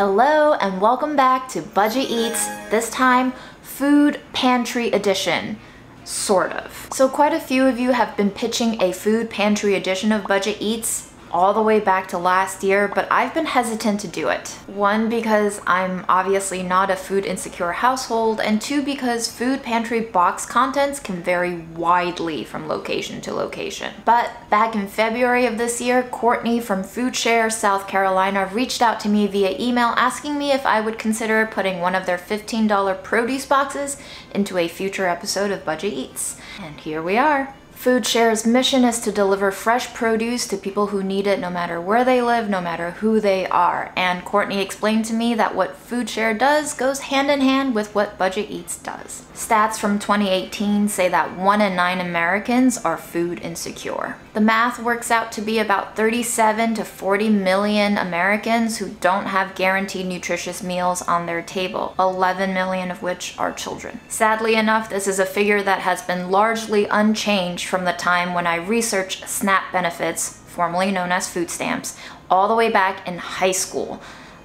Hello and welcome back to Budget Eats, this time Food Pantry Edition. Sort of. So quite a few of you have been pitching a food pantry edition of Budget Eats all the way back to last year, but I've been hesitant to do it. One, because I'm obviously not a food insecure household, and two, because food pantry box contents can vary widely from location to location. But back in February of this year, Courtney from FoodShare South Carolina reached out to me via email asking me if I would consider putting one of their $15 produce boxes into a future episode of Budget Eats. And here we are. FoodShare's mission is to deliver fresh produce to people who need it no matter where they live, no matter who they are. And Courtney explained to me that what FoodShare does goes hand in hand with what Budget Eats does. Stats from 2018 say that 1 in 9 Americans are food insecure. The math works out to be about 37 to 40 million Americans who don't have guaranteed nutritious meals on their table, 11 million of which are children. Sadly enough, this is a figure that has been largely unchanged from the time when I researched SNAP benefits, formerly known as food stamps, all the way back in high school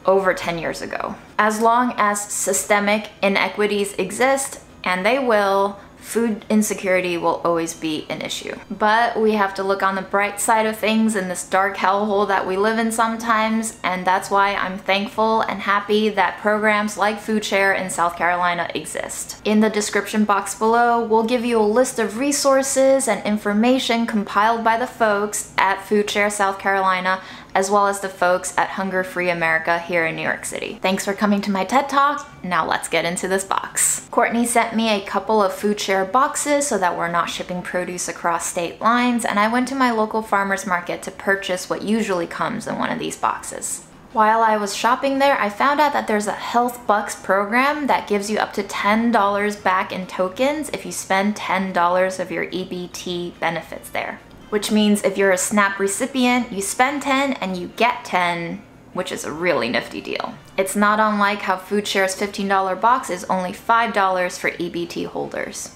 over 10 years ago. As long as systemic inequities exist, and they will, food insecurity will always be an issue. But we have to look on the bright side of things in this dark hellhole that we live in sometimes, and that's why I'm thankful and happy that programs like FoodShare in South Carolina exist. In the description box below, we'll give you a list of resources and information compiled by the folks at FoodShare South Carolina as well as the folks at Hunger Free America here in New York City. Thanks for coming to my TED Talk. Now let's get into this box. Courtney sent me a couple of food share boxes so that we're not shipping produce across state lines, and I went to my local farmer's market to purchase what usually comes in one of these boxes. While I was shopping there, I found out that there's a Health Bucks program that gives you up to $10 back in tokens if you spend $10 of your EBT benefits there which means if you're a SNAP recipient, you spend 10 and you get 10, which is a really nifty deal. It's not unlike how FoodShare's $15 box is only $5 for EBT holders.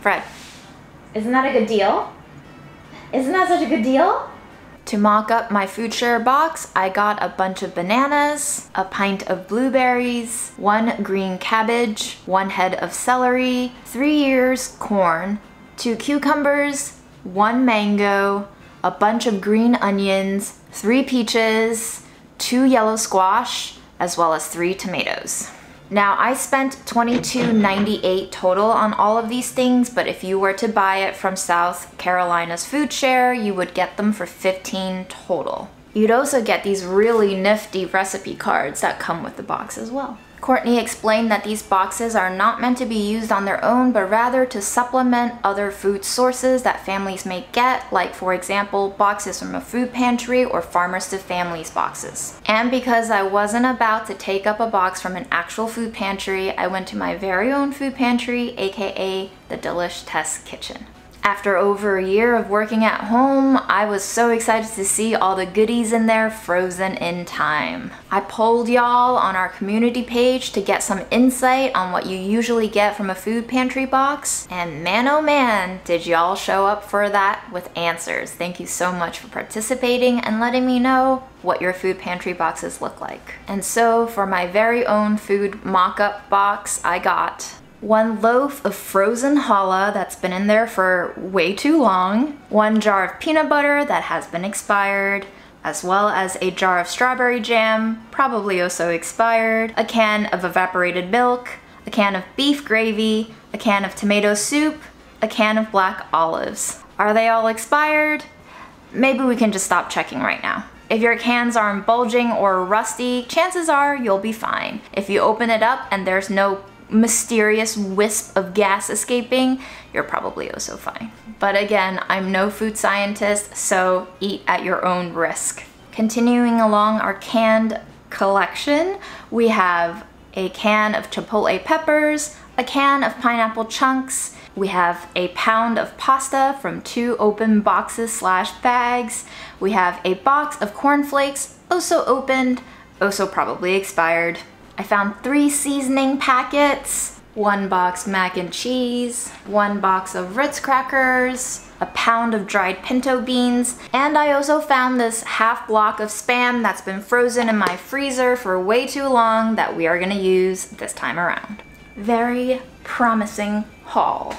Fred, isn't that a good deal? Isn't that such a good deal? To mock up my FoodShare box, I got a bunch of bananas, a pint of blueberries, one green cabbage, one head of celery, three ears corn, two cucumbers, one mango, a bunch of green onions, three peaches, two yellow squash, as well as three tomatoes. Now I spent $22.98 total on all of these things, but if you were to buy it from South Carolina's food share, you would get them for 15 total. You'd also get these really nifty recipe cards that come with the box as well. Courtney explained that these boxes are not meant to be used on their own, but rather to supplement other food sources that families may get, like for example, boxes from a food pantry or farmers to families boxes. And because I wasn't about to take up a box from an actual food pantry, I went to my very own food pantry, aka the Delish Test Kitchen. After over a year of working at home, I was so excited to see all the goodies in there frozen in time. I polled y'all on our community page to get some insight on what you usually get from a food pantry box, and man oh man, did y'all show up for that with answers. Thank you so much for participating and letting me know what your food pantry boxes look like. And so for my very own food mock-up box, I got one loaf of frozen challah that's been in there for way too long, one jar of peanut butter that has been expired, as well as a jar of strawberry jam, probably oh also expired, a can of evaporated milk, a can of beef gravy, a can of tomato soup, a can of black olives. Are they all expired? Maybe we can just stop checking right now. If your cans aren't bulging or rusty, chances are you'll be fine. If you open it up and there's no mysterious wisp of gas escaping, you're probably oh also fine. But again, I'm no food scientist, so eat at your own risk. Continuing along our canned collection, we have a can of chipotle peppers, a can of pineapple chunks, we have a pound of pasta from two open boxes slash bags. We have a box of cornflakes, oh also opened, oh also probably expired. I found three seasoning packets, one box mac and cheese, one box of Ritz crackers, a pound of dried pinto beans, and I also found this half block of Spam that's been frozen in my freezer for way too long that we are gonna use this time around. Very promising haul.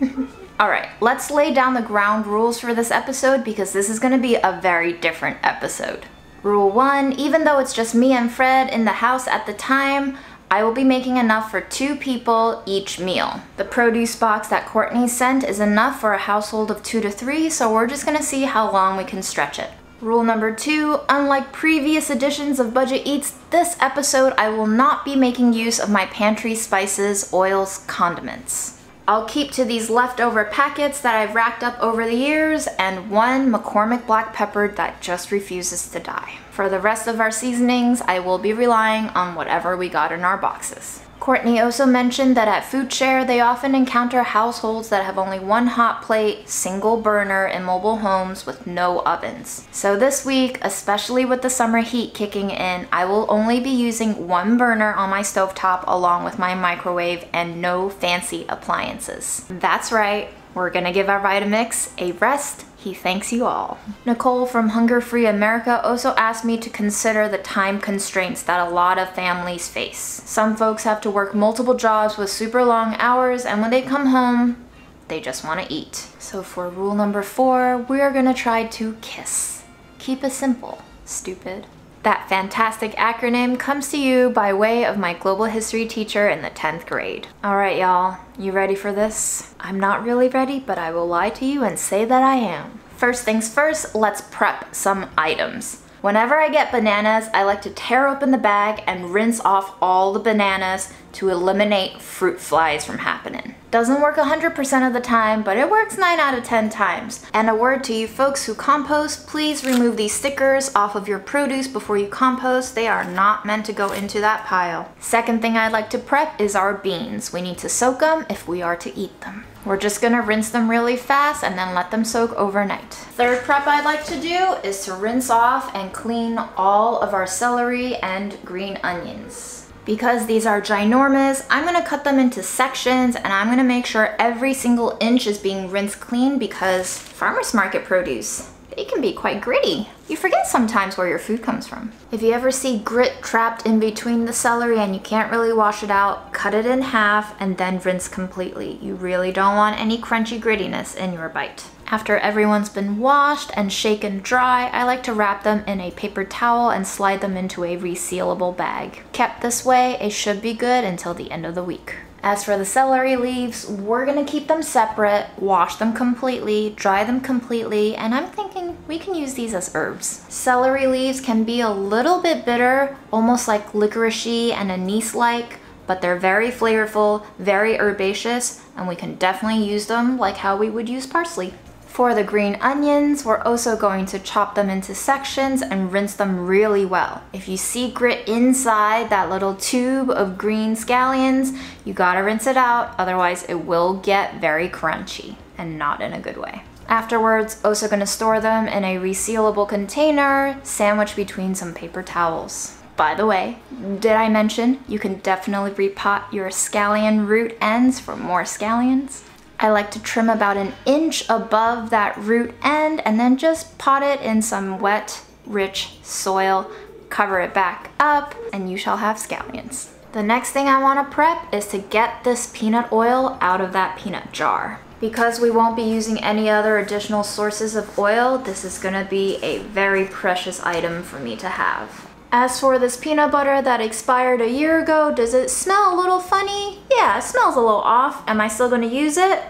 All right, let's lay down the ground rules for this episode because this is gonna be a very different episode. Rule one, even though it's just me and Fred in the house at the time, I will be making enough for two people each meal. The produce box that Courtney sent is enough for a household of two to three, so we're just gonna see how long we can stretch it. Rule number two, unlike previous editions of Budget Eats, this episode I will not be making use of my pantry spices, oils, condiments. I'll keep to these leftover packets that I've racked up over the years and one McCormick black pepper that just refuses to die. For the rest of our seasonings, I will be relying on whatever we got in our boxes. Courtney also mentioned that at Food Share, they often encounter households that have only one hot plate, single burner in mobile homes with no ovens. So this week, especially with the summer heat kicking in, I will only be using one burner on my stovetop along with my microwave and no fancy appliances. That's right, we're gonna give our Vitamix a rest he thanks you all. Nicole from Hunger Free America also asked me to consider the time constraints that a lot of families face. Some folks have to work multiple jobs with super long hours and when they come home, they just want to eat. So for rule number four, we are gonna try to kiss. Keep it simple, stupid. That fantastic acronym comes to you by way of my global history teacher in the 10th grade. All right, y'all, you ready for this? I'm not really ready, but I will lie to you and say that I am. First things first, let's prep some items. Whenever I get bananas, I like to tear open the bag and rinse off all the bananas to eliminate fruit flies from happening. Doesn't work 100% of the time, but it works 9 out of 10 times. And a word to you folks who compost, please remove these stickers off of your produce before you compost. They are not meant to go into that pile. Second thing I'd like to prep is our beans. We need to soak them if we are to eat them. We're just gonna rinse them really fast and then let them soak overnight. Third prep I'd like to do is to rinse off and clean all of our celery and green onions. Because these are ginormous, I'm gonna cut them into sections and I'm gonna make sure every single inch is being rinsed clean because farmer's market produce, it can be quite gritty. You forget sometimes where your food comes from. If you ever see grit trapped in between the celery and you can't really wash it out, cut it in half and then rinse completely. You really don't want any crunchy grittiness in your bite. After everyone's been washed and shaken dry, I like to wrap them in a paper towel and slide them into a resealable bag. Kept this way, it should be good until the end of the week. As for the celery leaves, we're gonna keep them separate, wash them completely, dry them completely, and I'm thinking we can use these as herbs. Celery leaves can be a little bit bitter, almost like licoricey and anise-like, but they're very flavorful, very herbaceous, and we can definitely use them like how we would use parsley. For the green onions, we're also going to chop them into sections and rinse them really well. If you see grit inside that little tube of green scallions, you gotta rinse it out, otherwise it will get very crunchy and not in a good way. Afterwards, also gonna store them in a resealable container sandwiched between some paper towels. By the way, did I mention you can definitely repot your scallion root ends for more scallions? I like to trim about an inch above that root end and then just pot it in some wet, rich soil, cover it back up, and you shall have scallions. The next thing I wanna prep is to get this peanut oil out of that peanut jar. Because we won't be using any other additional sources of oil, this is gonna be a very precious item for me to have. As for this peanut butter that expired a year ago, does it smell a little funny? Yeah, it smells a little off. Am I still gonna use it?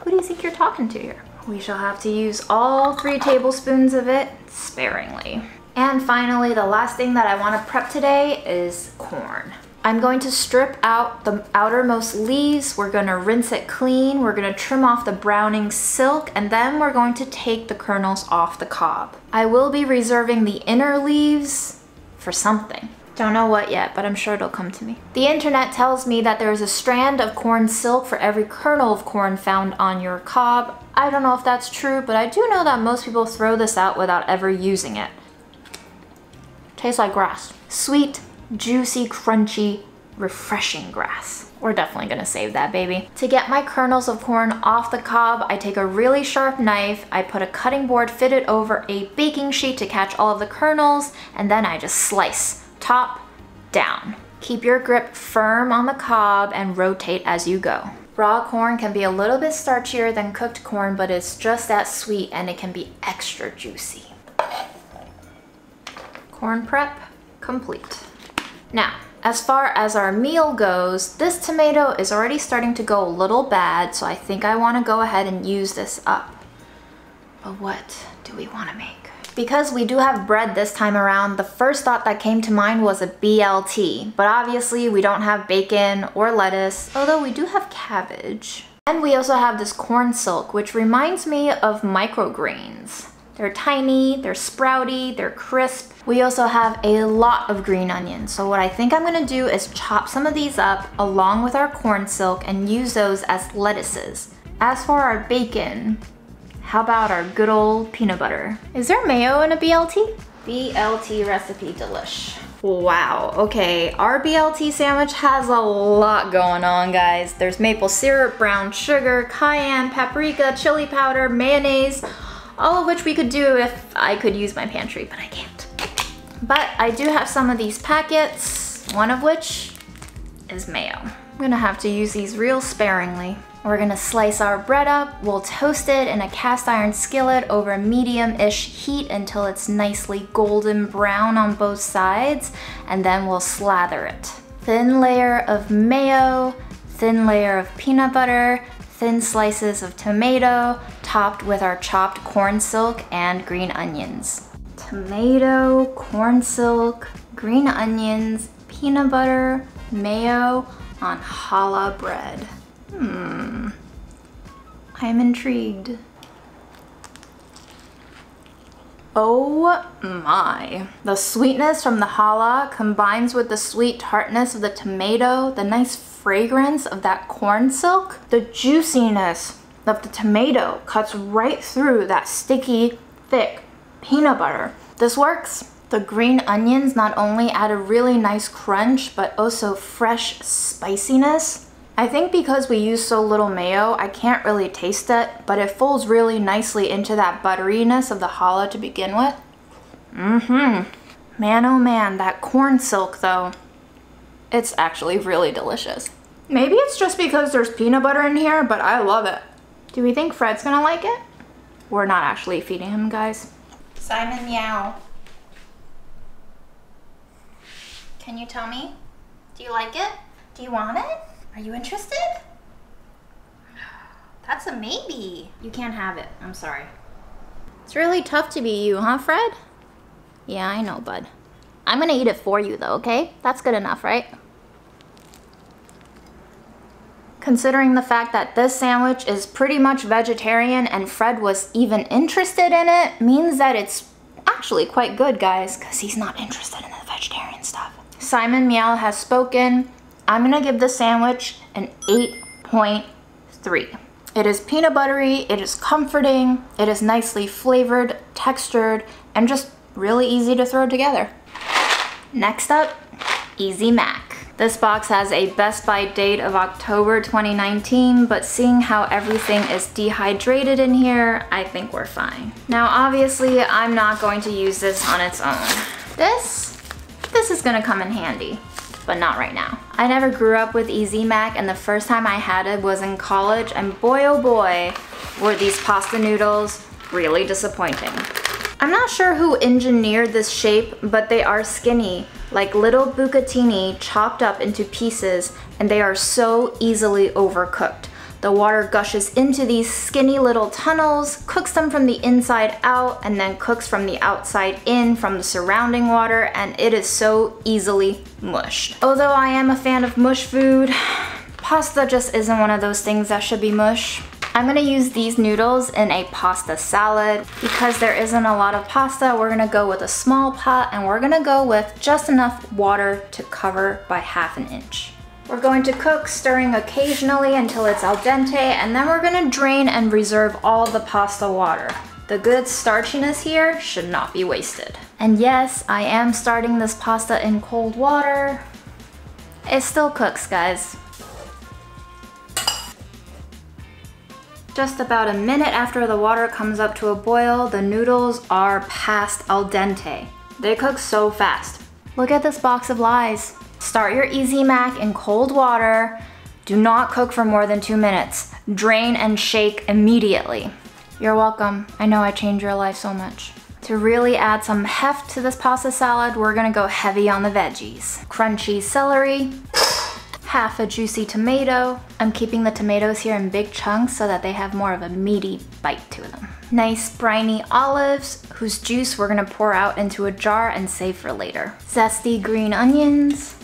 Who do you think you're talking to here? We shall have to use all three tablespoons of it sparingly. And finally, the last thing that I wanna prep today is corn. I'm going to strip out the outermost leaves. We're gonna rinse it clean. We're gonna trim off the browning silk and then we're going to take the kernels off the cob. I will be reserving the inner leaves for something. Don't know what yet, but I'm sure it'll come to me. The internet tells me that there is a strand of corn silk for every kernel of corn found on your cob. I don't know if that's true, but I do know that most people throw this out without ever using it. Tastes like grass. Sweet, juicy, crunchy refreshing grass. We're definitely gonna save that baby. To get my kernels of corn off the cob, I take a really sharp knife, I put a cutting board fitted over a baking sheet to catch all of the kernels, and then I just slice, top, down. Keep your grip firm on the cob and rotate as you go. Raw corn can be a little bit starchier than cooked corn, but it's just that sweet and it can be extra juicy. Corn prep complete. Now, as far as our meal goes, this tomato is already starting to go a little bad, so I think I want to go ahead and use this up. But what do we want to make? Because we do have bread this time around, the first thought that came to mind was a BLT, but obviously we don't have bacon or lettuce, although we do have cabbage. And we also have this corn silk, which reminds me of microgreens. They're tiny, they're sprouty, they're crisp. We also have a lot of green onions. So what I think I'm gonna do is chop some of these up along with our corn silk and use those as lettuces. As for our bacon, how about our good old peanut butter? Is there mayo in a BLT? BLT recipe delish. Wow, okay, our BLT sandwich has a lot going on, guys. There's maple syrup, brown sugar, cayenne, paprika, chili powder, mayonnaise, all of which we could do if I could use my pantry, but I can't. But I do have some of these packets, one of which is mayo. I'm gonna have to use these real sparingly. We're gonna slice our bread up, we'll toast it in a cast iron skillet over medium-ish heat until it's nicely golden brown on both sides, and then we'll slather it. Thin layer of mayo, thin layer of peanut butter, thin slices of tomato, topped with our chopped corn silk and green onions. Tomato, corn silk, green onions, peanut butter, mayo on challah bread. Hmm. I'm intrigued. Oh my. The sweetness from the challah combines with the sweet tartness of the tomato, the nice fragrance of that corn silk. The juiciness of the tomato cuts right through that sticky, thick peanut butter. This works. The green onions not only add a really nice crunch, but also fresh spiciness. I think because we use so little mayo, I can't really taste it, but it folds really nicely into that butteriness of the challah to begin with. Mm-hmm. Man, oh man, that corn silk though. It's actually really delicious. Maybe it's just because there's peanut butter in here, but I love it. Do we think Fred's gonna like it? We're not actually feeding him, guys. Simon Meow. Can you tell me? Do you like it? Do you want it? Are you interested? That's a maybe. You can't have it. I'm sorry. It's really tough to be you, huh, Fred? Yeah, I know, bud. I'm gonna eat it for you, though, okay? That's good enough, right? Considering the fact that this sandwich is pretty much vegetarian and Fred was even interested in it, means that it's actually quite good, guys, because he's not interested in the vegetarian stuff. Simon Meow has spoken. I'm gonna give the sandwich an 8.3. It is peanut buttery, it is comforting, it is nicely flavored, textured, and just really easy to throw together. Next up, Easy Mac. This box has a best by date of October 2019, but seeing how everything is dehydrated in here, I think we're fine. Now obviously, I'm not going to use this on its own. This, this is gonna come in handy but not right now. I never grew up with Easy Mac and the first time I had it was in college and boy oh boy were these pasta noodles really disappointing. I'm not sure who engineered this shape, but they are skinny, like little bucatini chopped up into pieces, and they are so easily overcooked. The water gushes into these skinny little tunnels, cooks them from the inside out, and then cooks from the outside in from the surrounding water, and it is so easily mushed. Although I am a fan of mush food, pasta just isn't one of those things that should be mush. I'm gonna use these noodles in a pasta salad. Because there isn't a lot of pasta, we're gonna go with a small pot and we're gonna go with just enough water to cover by half an inch. We're going to cook, stirring occasionally until it's al dente, and then we're gonna drain and reserve all the pasta water. The good starchiness here should not be wasted. And yes, I am starting this pasta in cold water. It still cooks, guys. Just about a minute after the water comes up to a boil, the noodles are past al dente. They cook so fast. Look at this box of lies. Start your Easy Mac in cold water. Do not cook for more than two minutes. Drain and shake immediately. You're welcome. I know I changed your life so much. To really add some heft to this pasta salad, we're gonna go heavy on the veggies. Crunchy celery, half a juicy tomato. I'm keeping the tomatoes here in big chunks so that they have more of a meaty bite to them. Nice briny olives, whose juice we're gonna pour out into a jar and save for later. Zesty green onions,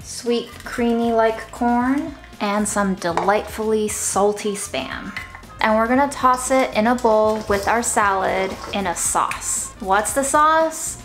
sweet creamy like corn, and some delightfully salty spam. And we're gonna toss it in a bowl with our salad in a sauce. What's the sauce?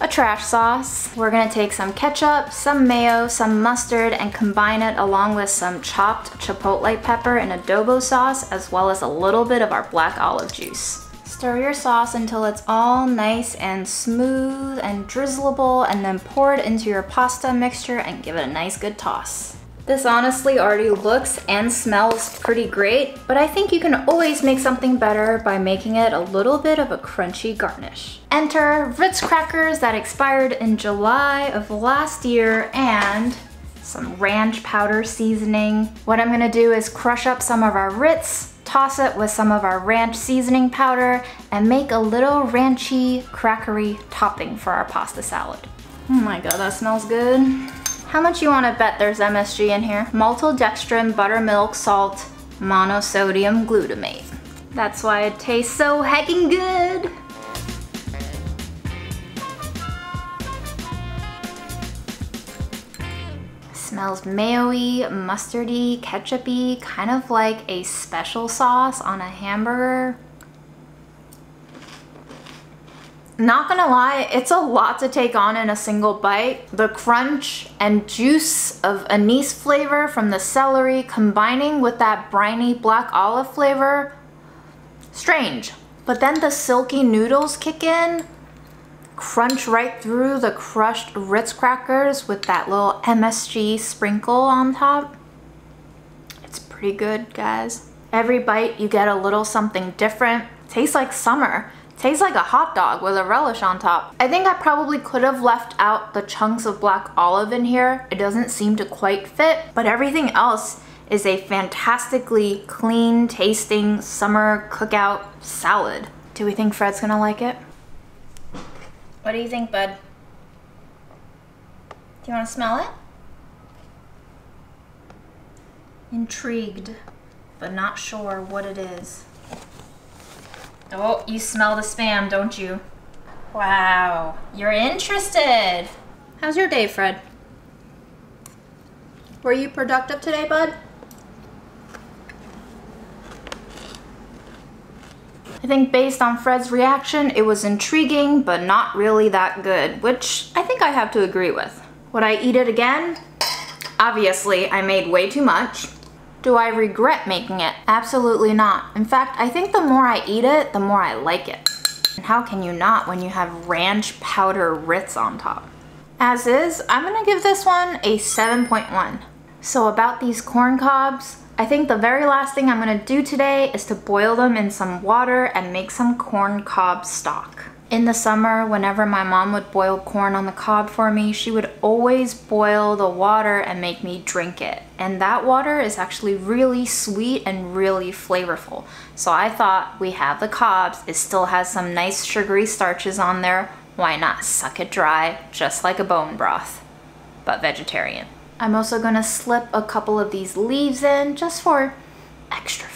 A trash sauce. We're gonna take some ketchup, some mayo, some mustard, and combine it along with some chopped chipotle pepper and adobo sauce, as well as a little bit of our black olive juice. Stir your sauce until it's all nice and smooth and drizzleable, and then pour it into your pasta mixture and give it a nice good toss. This honestly already looks and smells pretty great, but I think you can always make something better by making it a little bit of a crunchy garnish. Enter Ritz crackers that expired in July of last year and some ranch powder seasoning. What I'm gonna do is crush up some of our Ritz, toss it with some of our ranch seasoning powder, and make a little ranchy, crackery topping for our pasta salad. Oh my god, that smells good. How much you wanna bet there's MSG in here? Maltodextrin, buttermilk, salt, monosodium glutamate. That's why it tastes so heckin' good. Smells mayo-y, mustardy, ketchup-y, kind of like a special sauce on a hamburger. Not gonna lie, it's a lot to take on in a single bite. The crunch and juice of anise flavor from the celery combining with that briny black olive flavor, strange. But then the silky noodles kick in, crunch right through the crushed Ritz crackers with that little MSG sprinkle on top. It's pretty good, guys. Every bite you get a little something different. Tastes like summer. Tastes like a hot dog with a relish on top. I think I probably could have left out the chunks of black olive in here. It doesn't seem to quite fit, but everything else is a fantastically clean tasting summer cookout salad. Do we think Fred's gonna like it? What do you think, bud? Do you wanna smell it? Intrigued, but not sure what it is. Oh, you smell the spam, don't you? Wow, you're interested. How's your day, Fred? Were you productive today, bud? I think based on Fred's reaction, it was intriguing, but not really that good, which I think I have to agree with. Would I eat it again? Obviously, I made way too much. Do I regret making it? Absolutely not. In fact, I think the more I eat it, the more I like it. And how can you not when you have ranch powder Ritz on top? As is, I'm gonna give this one a 7.1. So about these corn cobs, I think the very last thing I'm gonna do today is to boil them in some water and make some corn cob stock. In the summer, whenever my mom would boil corn on the cob for me, she would always boil the water and make me drink it. And that water is actually really sweet and really flavorful. So I thought we have the cobs, it still has some nice sugary starches on there. Why not suck it dry, just like a bone broth, but vegetarian. I'm also gonna slip a couple of these leaves in just for extra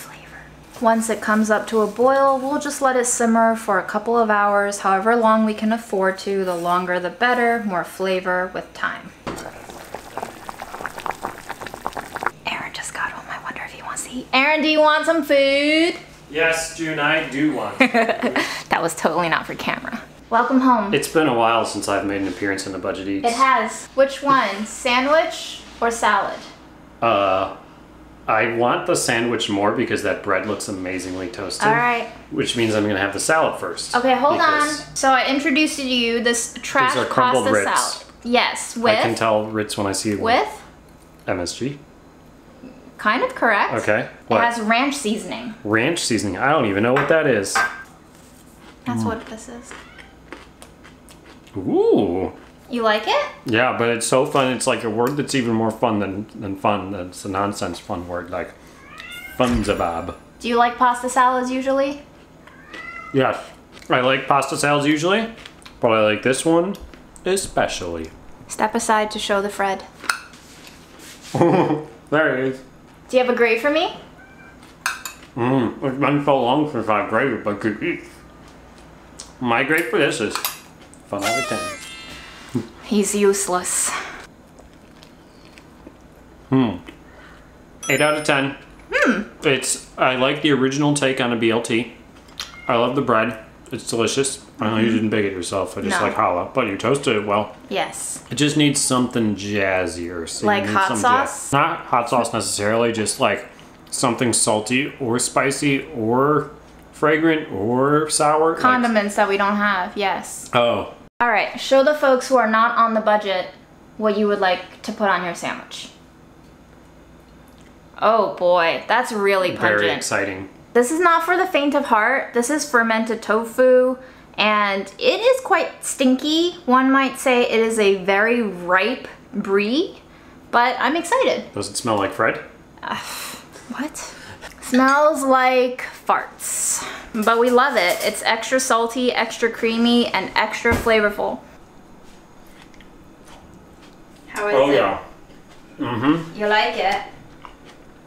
once it comes up to a boil, we'll just let it simmer for a couple of hours, however long we can afford to. The longer the better, more flavor with time. Aaron just got home. I wonder if he wants to eat. Aaron, do you want some food? Yes, June, I do want. that was totally not for camera. Welcome home. It's been a while since I've made an appearance in the Budget Eats. It has. Which one? Sandwich or salad? Uh, I want the sandwich more because that bread looks amazingly toasted. All right. Which means I'm gonna have the salad first. Okay, hold on. So I introduced to you this trash pasta salad. Yes, with. I can tell Ritz when I see it with? MSG. Kind of correct. Okay. It has ranch seasoning. Ranch seasoning. I don't even know what that is. That's Mm. what this is. Ooh. You like it? Yeah, but it's so fun. It's like a word that's even more fun than, than fun. It's a nonsense fun word, like funzabab. Do you like pasta salads usually? Yes. I like pasta salads usually, but I like this one especially. Step aside to show the Fred. There he is. Do you have a grade for me? Mmm. It's been so long since I've graded, but eat. My grade for this is fun out of 10. He's useless. Hmm. 8 out of 10. Hmm. It's, I like the original take on a BLT. I love the bread. It's delicious. I know you didn't bake it yourself. I just No. like challah, but you toasted it well. Yes. It just needs something jazzier. So Like hot some sauce? Not hot sauce necessarily, just like something salty or spicy or fragrant or sour. like- Condiments that we don't have, yes. oh, All right, show the folks who are not on the budget what you would like to put on your sandwich. Oh boy, that's really very exciting. This is not for the faint of heart. This is fermented tofu and it is quite stinky. One might say it is a very ripe brie, but I'm excited. Does it smell like Fred? What? Smells like farts, but we love it. It's extra salty, extra creamy, and extra flavorful. How is Oh it? yeah. Mm-hmm. You like it?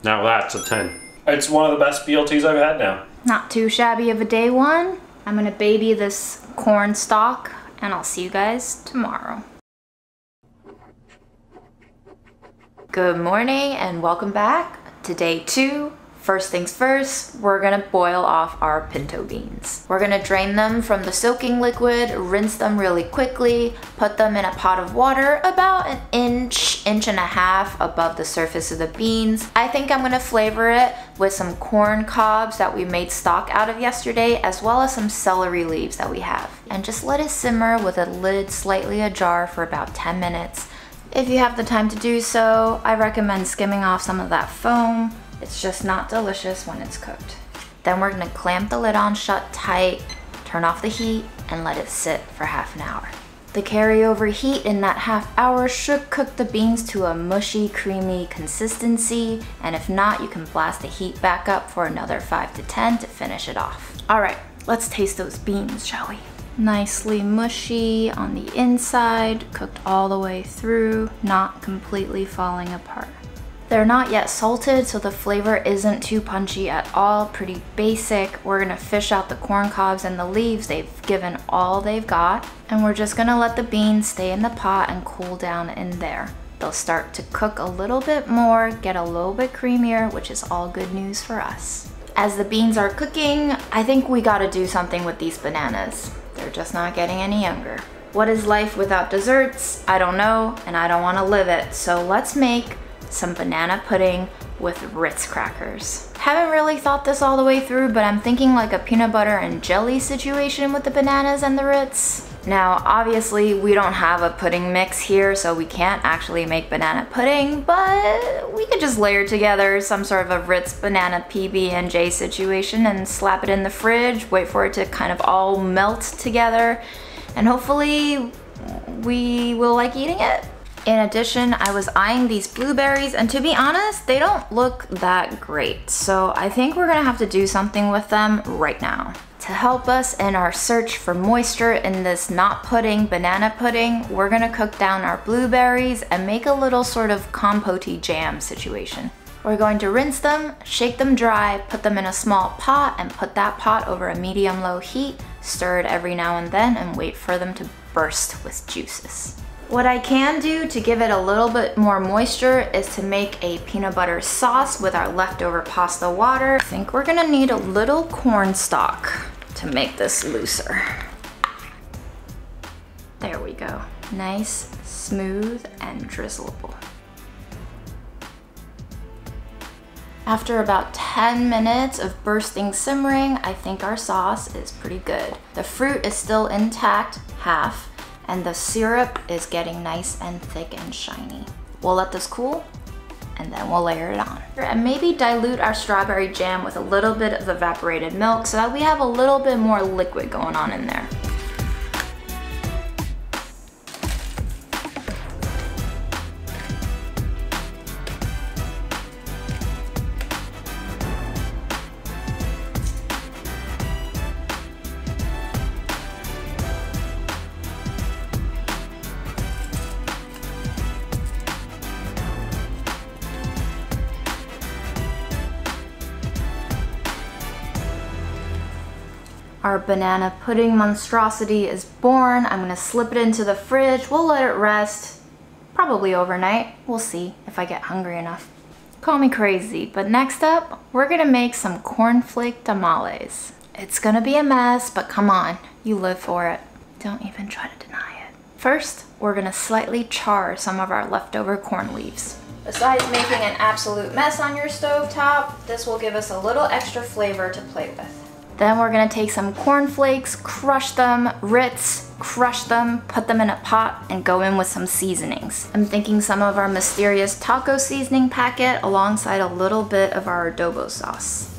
Now that's a 10. It's one of the best BLTs I've had now. Not too shabby of a day one. I'm gonna baby this corn stock, and I'll see you guys tomorrow. Good morning and welcome back to day two. First things first, we're gonna boil off our pinto beans. We're gonna drain them from the soaking liquid, rinse them really quickly, put them in a pot of water about an inch, inch and a half above the surface of the beans. I think I'm gonna flavor it with some corn cobs that we made stock out of yesterday, as well as some celery leaves that we have. And just let it simmer with a lid slightly ajar for about 10 minutes. If you have the time to do so, I recommend skimming off some of that foam. It's just not delicious when it's cooked. Then we're gonna clamp the lid on shut tight, turn off the heat, and let it sit for half an hour. The carryover heat in that half hour should cook the beans to a mushy, creamy consistency, and if not, you can blast the heat back up for another 5 to 10 to finish it off. All right, let's taste those beans, shall we? Nicely mushy on the inside, cooked all the way through, not completely falling apart. They're not yet salted, so the flavor isn't too punchy at all, pretty basic. We're gonna fish out the corn cobs and the leaves. They've given all they've got, and we're just gonna let the beans stay in the pot and cool down in there. They'll start to cook a little bit more, get a little bit creamier, which is all good news for us. As the beans are cooking, I think we gotta do something with these bananas. They're just not getting any younger. What is life without desserts? I don't know, and I don't wanna live it, so let's make some banana pudding with Ritz crackers. Haven't really thought this all the way through, but I'm thinking like a peanut butter and jelly situation with the bananas and the Ritz. Now, obviously, we don't have a pudding mix here, so we can't actually make banana pudding, but we could just layer together some sort of a Ritz banana PB&J situation and slap it in the fridge, wait for it to kind of all melt together, and hopefully we will like eating it. In addition, I was eyeing these blueberries and to be honest, they don't look that great. So I think we're gonna have to do something with them right now. To help us in our search for moisture in this not pudding banana pudding, we're gonna cook down our blueberries and make a little sort of compote jam situation. We're going to rinse them, shake them dry, put them in a small pot and put that pot over a medium low heat, stir it every now and then and wait for them to burst with juices. What I can do to give it a little bit more moisture is to make a peanut butter sauce with our leftover pasta water. I think we're gonna need a little corn stock to make this looser. There we go. Nice, smooth, and drizzleable. After about 10 minutes of bursting simmering, I think our sauce is pretty good. The fruit is still intact, half, and the syrup is getting nice and thick and shiny. We'll let this cool and then we'll layer it on. And maybe dilute our strawberry jam with a little bit of evaporated milk so that we have a little bit more liquid going on in there. Our banana pudding monstrosity is born. I'm gonna slip it into the fridge. We'll let it rest, probably overnight. We'll see if I get hungry enough. Call me crazy, but next up, we're gonna make some cornflake tamales. It's gonna be a mess, but come on, you live for it. Don't even try to deny it. First, we're gonna slightly char some of our leftover corn leaves. Besides making an absolute mess on your stove top, this will give us a little extra flavor to play with. Then we're gonna take some corn flakes, crush them, Ritz, crush them, put them in a pot, and go in with some seasonings. I'm thinking some of our mysterious taco seasoning packet alongside a little bit of our adobo sauce.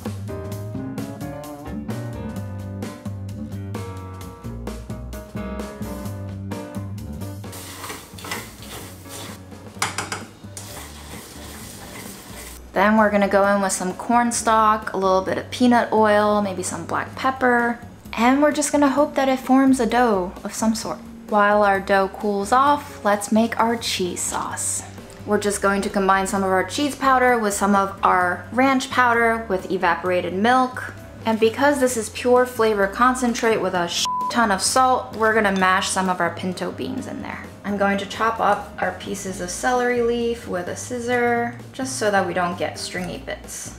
Then we're gonna go in with some corn stock, a little bit of peanut oil, maybe some black pepper, and we're just gonna hope that it forms a dough of some sort. While our dough cools off, let's make our cheese sauce. We're just going to combine some of our cheese powder with some of our ranch powder with evaporated milk. And because this is pure flavor concentrate with a ton of salt, we're gonna mash some of our pinto beans in there. I'm going to chop up our pieces of celery leaf with a scissor, just so that we don't get stringy bits.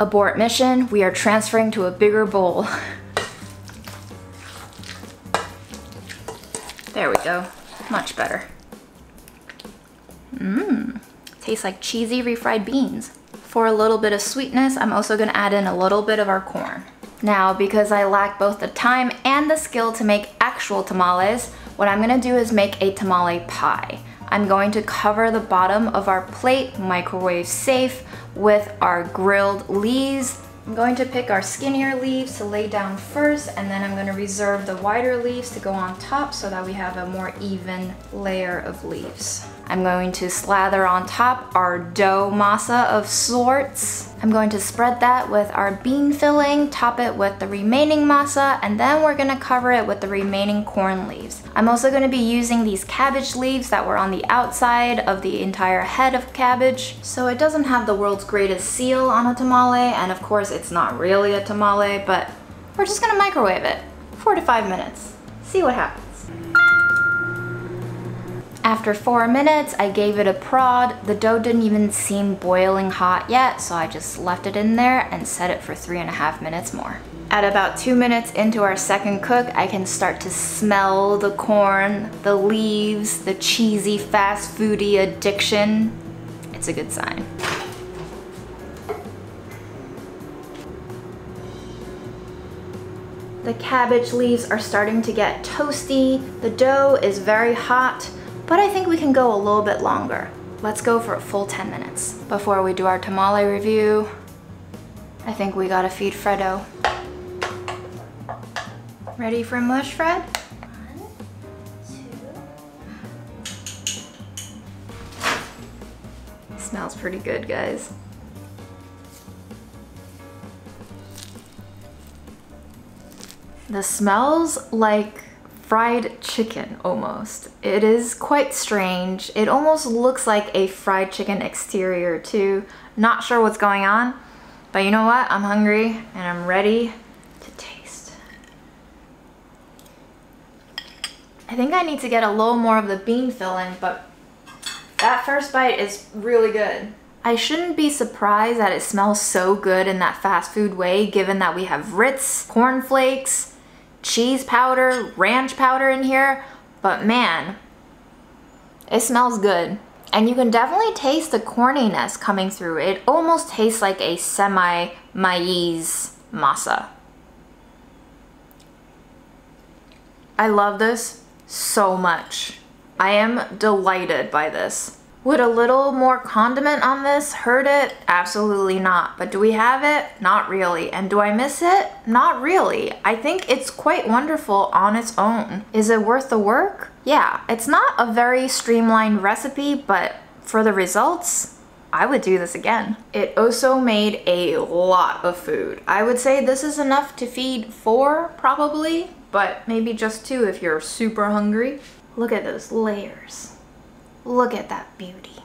Abort mission, we are transferring to a bigger bowl. there we go, much better. Mmm, tastes like cheesy refried beans. For a little bit of sweetness, I'm also gonna add in a little bit of our corn. Now, because I lack both the time and the skill to make actual tamales, what I'm gonna do is make a tamale pie. I'm going to cover the bottom of our plate, microwave safe, with our grilled leaves. I'm going to pick our skinnier leaves to lay down first, and then I'm gonna reserve the wider leaves to go on top so that we have a more even layer of leaves. I'm going to slather on top our dough masa of sorts. I'm going to spread that with our bean filling, top it with the remaining masa, and then we're gonna cover it with the remaining corn leaves. I'm also gonna be using these cabbage leaves that were on the outside of the entire head of cabbage. So it doesn't have the world's greatest seal on a tamale, and of course it's not really a tamale, but we're just gonna microwave it, four to five minutes. See what happens. After four minutes, I gave it a prod. The dough didn't even seem boiling hot yet, so I just left it in there and set it for three and a half minutes more. At about two minutes into our second cook, I can start to smell the corn, the leaves, the cheesy fast foody addiction. It's a good sign. The cabbage leaves are starting to get toasty. The dough is very hot but I think we can go a little bit longer. Let's go for a full 10 minutes. Before we do our tamale review, I think we gotta feed Fredo. Ready for mush, Fred? Smells pretty good, guys. The smells like fried chicken almost. It is quite strange. It almost looks like a fried chicken exterior too. Not sure what's going on, but you know what? I'm hungry and I'm ready to taste. I think I need to get a little more of the bean filling, but that first bite is really good. I shouldn't be surprised that it smells so good in that fast food way given that we have Ritz, cornflakes, cheese powder, ranch powder in here, but man, it smells good. And you can definitely taste the corniness coming through. It almost tastes like a semi-maize masa. I love this so much. I am delighted by this. Would a little more condiment on this hurt it? Absolutely not. But do we have it? Not really. And do I miss it? Not really. I think it's quite wonderful on its own. Is it worth the work? Yeah, it's not a very streamlined recipe, but for the results, I would do this again. It also made a lot of food. I would say this is enough to feed four, probably, but maybe just two if you're super hungry. Look at those layers. Look at that beauty.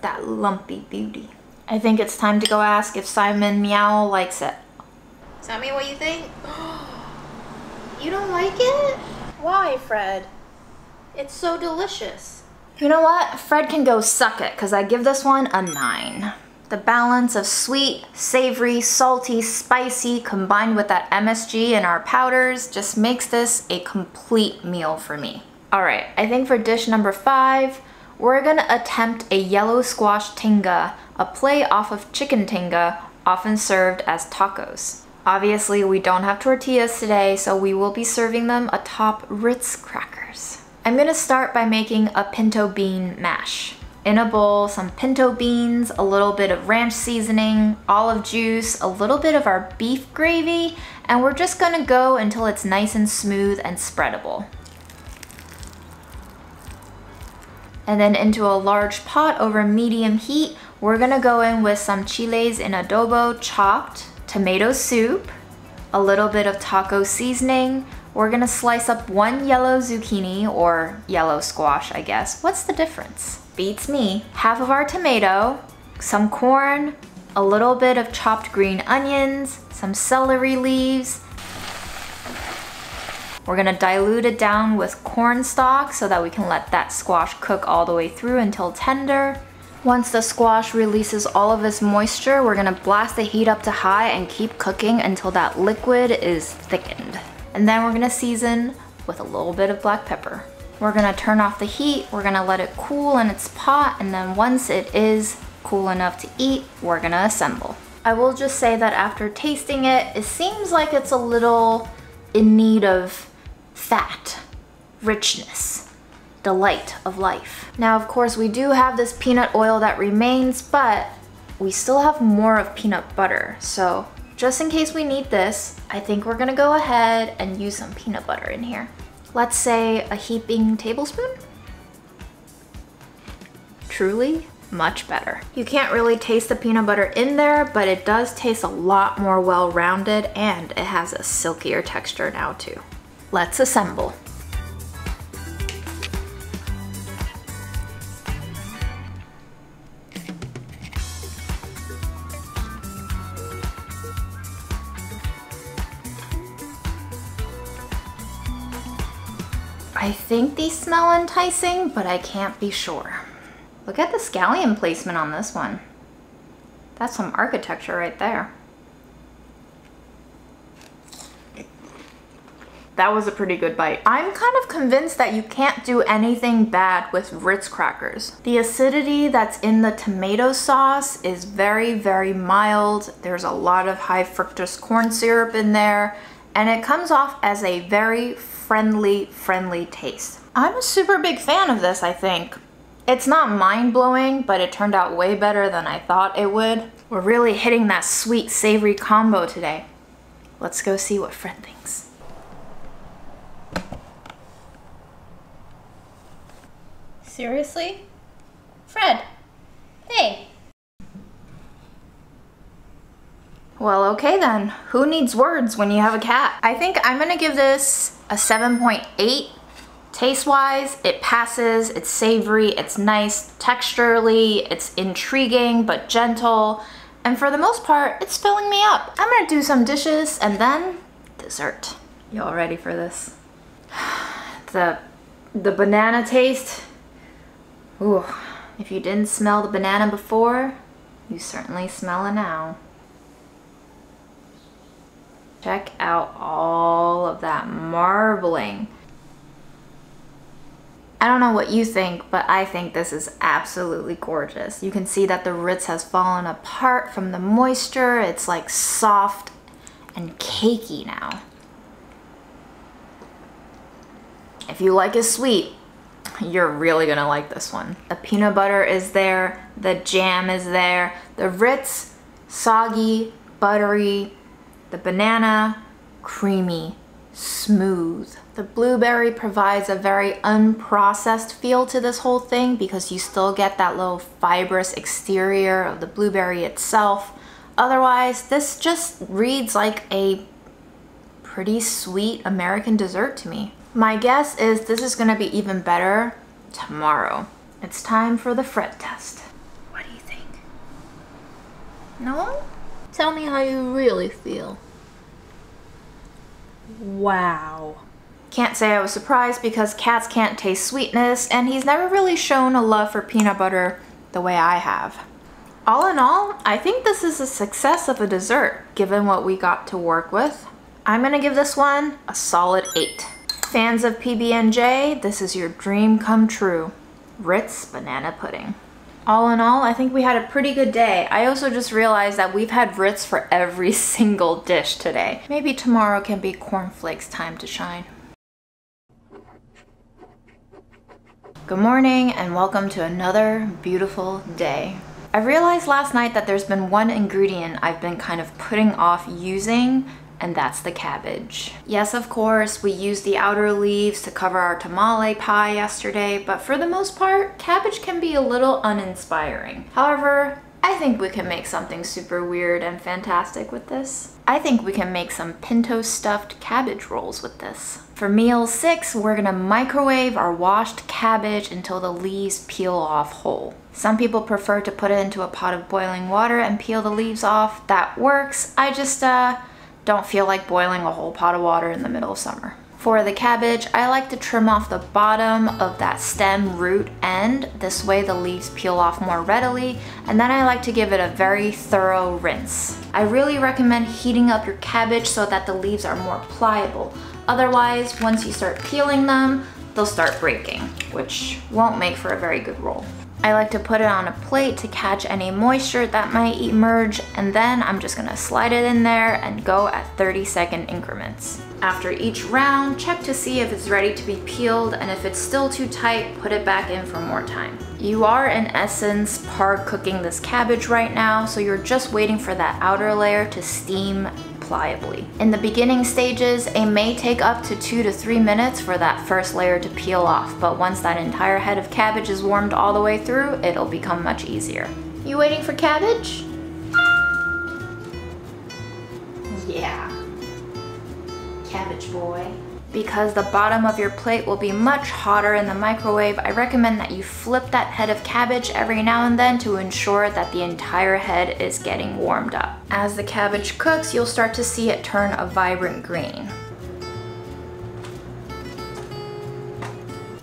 That lumpy beauty. I think it's time to go ask if Simon Meow likes it. Sammy, what you think? you don't like it? Why, Fred? It's so delicious. You know what? Fred can go suck it because I give this one a 9. The balance of sweet, savory, salty, spicy combined with that MSG and our powders just makes this a complete meal for me. Alright, I think for dish number 5, we're gonna attempt a yellow squash tinga, a play off of chicken tinga, often served as tacos. Obviously, we don't have tortillas today, so we will be serving them atop Ritz crackers. I'm gonna start by making a pinto bean mash. In a bowl, some pinto beans, a little bit of ranch seasoning, olive juice, a little bit of our beef gravy, and we're just gonna go until it's nice and smooth and spreadable. And then into a large pot over medium heat, we're gonna go in with some chiles in adobo chopped, tomato soup, a little bit of taco seasoning. We're gonna slice up one yellow zucchini or yellow squash, I guess. What's the difference? Beats me. Half of our tomato, some corn, a little bit of chopped green onions, some celery leaves, we're gonna dilute it down with corn stock so that we can let that squash cook all the way through until tender. Once the squash releases all of its moisture, we're gonna blast the heat up to high and keep cooking until that liquid is thickened. And then we're gonna season with a little bit of black pepper. We're gonna turn off the heat, we're gonna let it cool in its pot, and then once it is cool enough to eat, we're gonna assemble. I will just say that after tasting it, it seems like it's a little in need of fat, richness, delight of life. Now, of course, we do have this peanut oil that remains, but we still have more of peanut butter. So just in case we need this, I think we're gonna go ahead and use some peanut butter in here. Let's say a heaping tablespoon? Truly, much better. You can't really taste the peanut butter in there, but it does taste a lot more well-rounded and it has a silkier texture now too. Let's assemble. I think these smell enticing, but I can't be sure. Look at the scallion placement on this one. That's some architecture right there. That was a pretty good bite. I'm kind of convinced that you can't do anything bad with Ritz crackers. The acidity that's in the tomato sauce is very, very mild. There's a lot of high fructose corn syrup in there, and it comes off as a very friendly, friendly taste. I'm a super big fan of this, I think. It's not mind-blowing, but it turned out way better than I thought it would. We're really hitting that sweet, savory combo today. Let's go see what Fred thinks. Seriously? Fred, hey. Well, okay then. Who needs words when you have a cat? I think I'm gonna give this a 7.8. Taste-wise, it passes, it's savory, it's nice. Texturally, it's intriguing but gentle. And for the most part, it's filling me up. I'm gonna do some dishes and then dessert. Y'all ready for this? The, the banana taste Ooh, if you didn't smell the banana before, you certainly smell it now. Check out all of that marbling. I don't know what you think, but I think this is absolutely gorgeous. You can see that the Ritz has fallen apart from the moisture. It's like soft and cakey now. If you like it sweet, you're really gonna like this one. The peanut butter is there, the jam is there, the Ritz, soggy, buttery, the banana, creamy, smooth. The blueberry provides a very unprocessed feel to this whole thing because you still get that little fibrous exterior of the blueberry itself. Otherwise, this just reads like a pretty sweet American dessert to me. My guess is this is gonna be even better tomorrow. It's time for the Fred test. What do you think? No? Tell me how you really feel. Wow. Can't say I was surprised because cats can't taste sweetness and he's never really shown a love for peanut butter the way I have. All in all, I think this is a success of a dessert given what we got to work with. I'm gonna give this one a solid 8. Fans of PB&J, this is your dream come true. Ritz Banana Pudding. All in all, I think we had a pretty good day. I also just realized that we've had Ritz for every single dish today. Maybe tomorrow can be cornflakes time to shine. Good morning and welcome to another beautiful day. I realized last night that there's been one ingredient I've been kind of putting off using and that's the cabbage. Yes, of course, we used the outer leaves to cover our tamale pie yesterday, but for the most part, cabbage can be a little uninspiring. However, I think we can make something super weird and fantastic with this. I think we can make some pinto stuffed cabbage rolls with this. For meal six, we're gonna microwave our washed cabbage until the leaves peel off whole. Some people prefer to put it into a pot of boiling water and peel the leaves off. That works. I just, uh, don't feel like boiling a whole pot of water in the middle of summer. For the cabbage, I like to trim off the bottom of that stem root end. This way the leaves peel off more readily. And then I like to give it a very thorough rinse. I really recommend heating up your cabbage so that the leaves are more pliable. Otherwise, once you start peeling them, they'll start breaking, which won't make for a very good roll. I like to put it on a plate to catch any moisture that might emerge and then I'm just gonna slide it in there and go at 30 second increments. After each round, check to see if it's ready to be peeled and if it's still too tight, put it back in for more time. You are in essence par cooking this cabbage right now, so you're just waiting for that outer layer to steam pliably. In the beginning stages, it may take up to two to three minutes for that first layer to peel off, but once that entire head of cabbage is warmed all the way through, it'll become much easier. You waiting for cabbage? Yeah. Cabbage boy. Because the bottom of your plate will be much hotter in the microwave, I recommend that you flip that head of cabbage every now and then to ensure that the entire head is getting warmed up. As the cabbage cooks, you'll start to see it turn a vibrant green.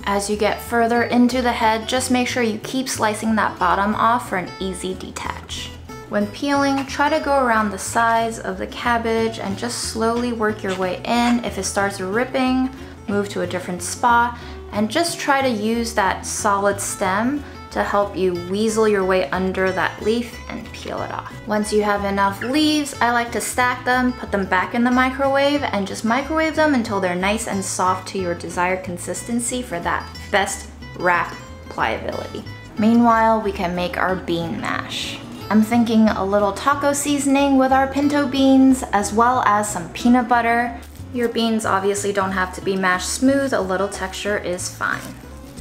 As you get further into the head, just make sure you keep slicing that bottom off for an easy detach. When peeling, try to go around the sides of the cabbage and just slowly work your way in. If it starts ripping, move to a different spot and just try to use that solid stem to help you weasel your way under that leaf and peel it off. Once you have enough leaves, I like to stack them, put them back in the microwave, and just microwave them until they're nice and soft to your desired consistency for that best wrap pliability. Meanwhile, we can make our bean mash. I'm thinking a little taco seasoning with our pinto beans, as well as some peanut butter. Your beans obviously don't have to be mashed smooth, a little texture is fine.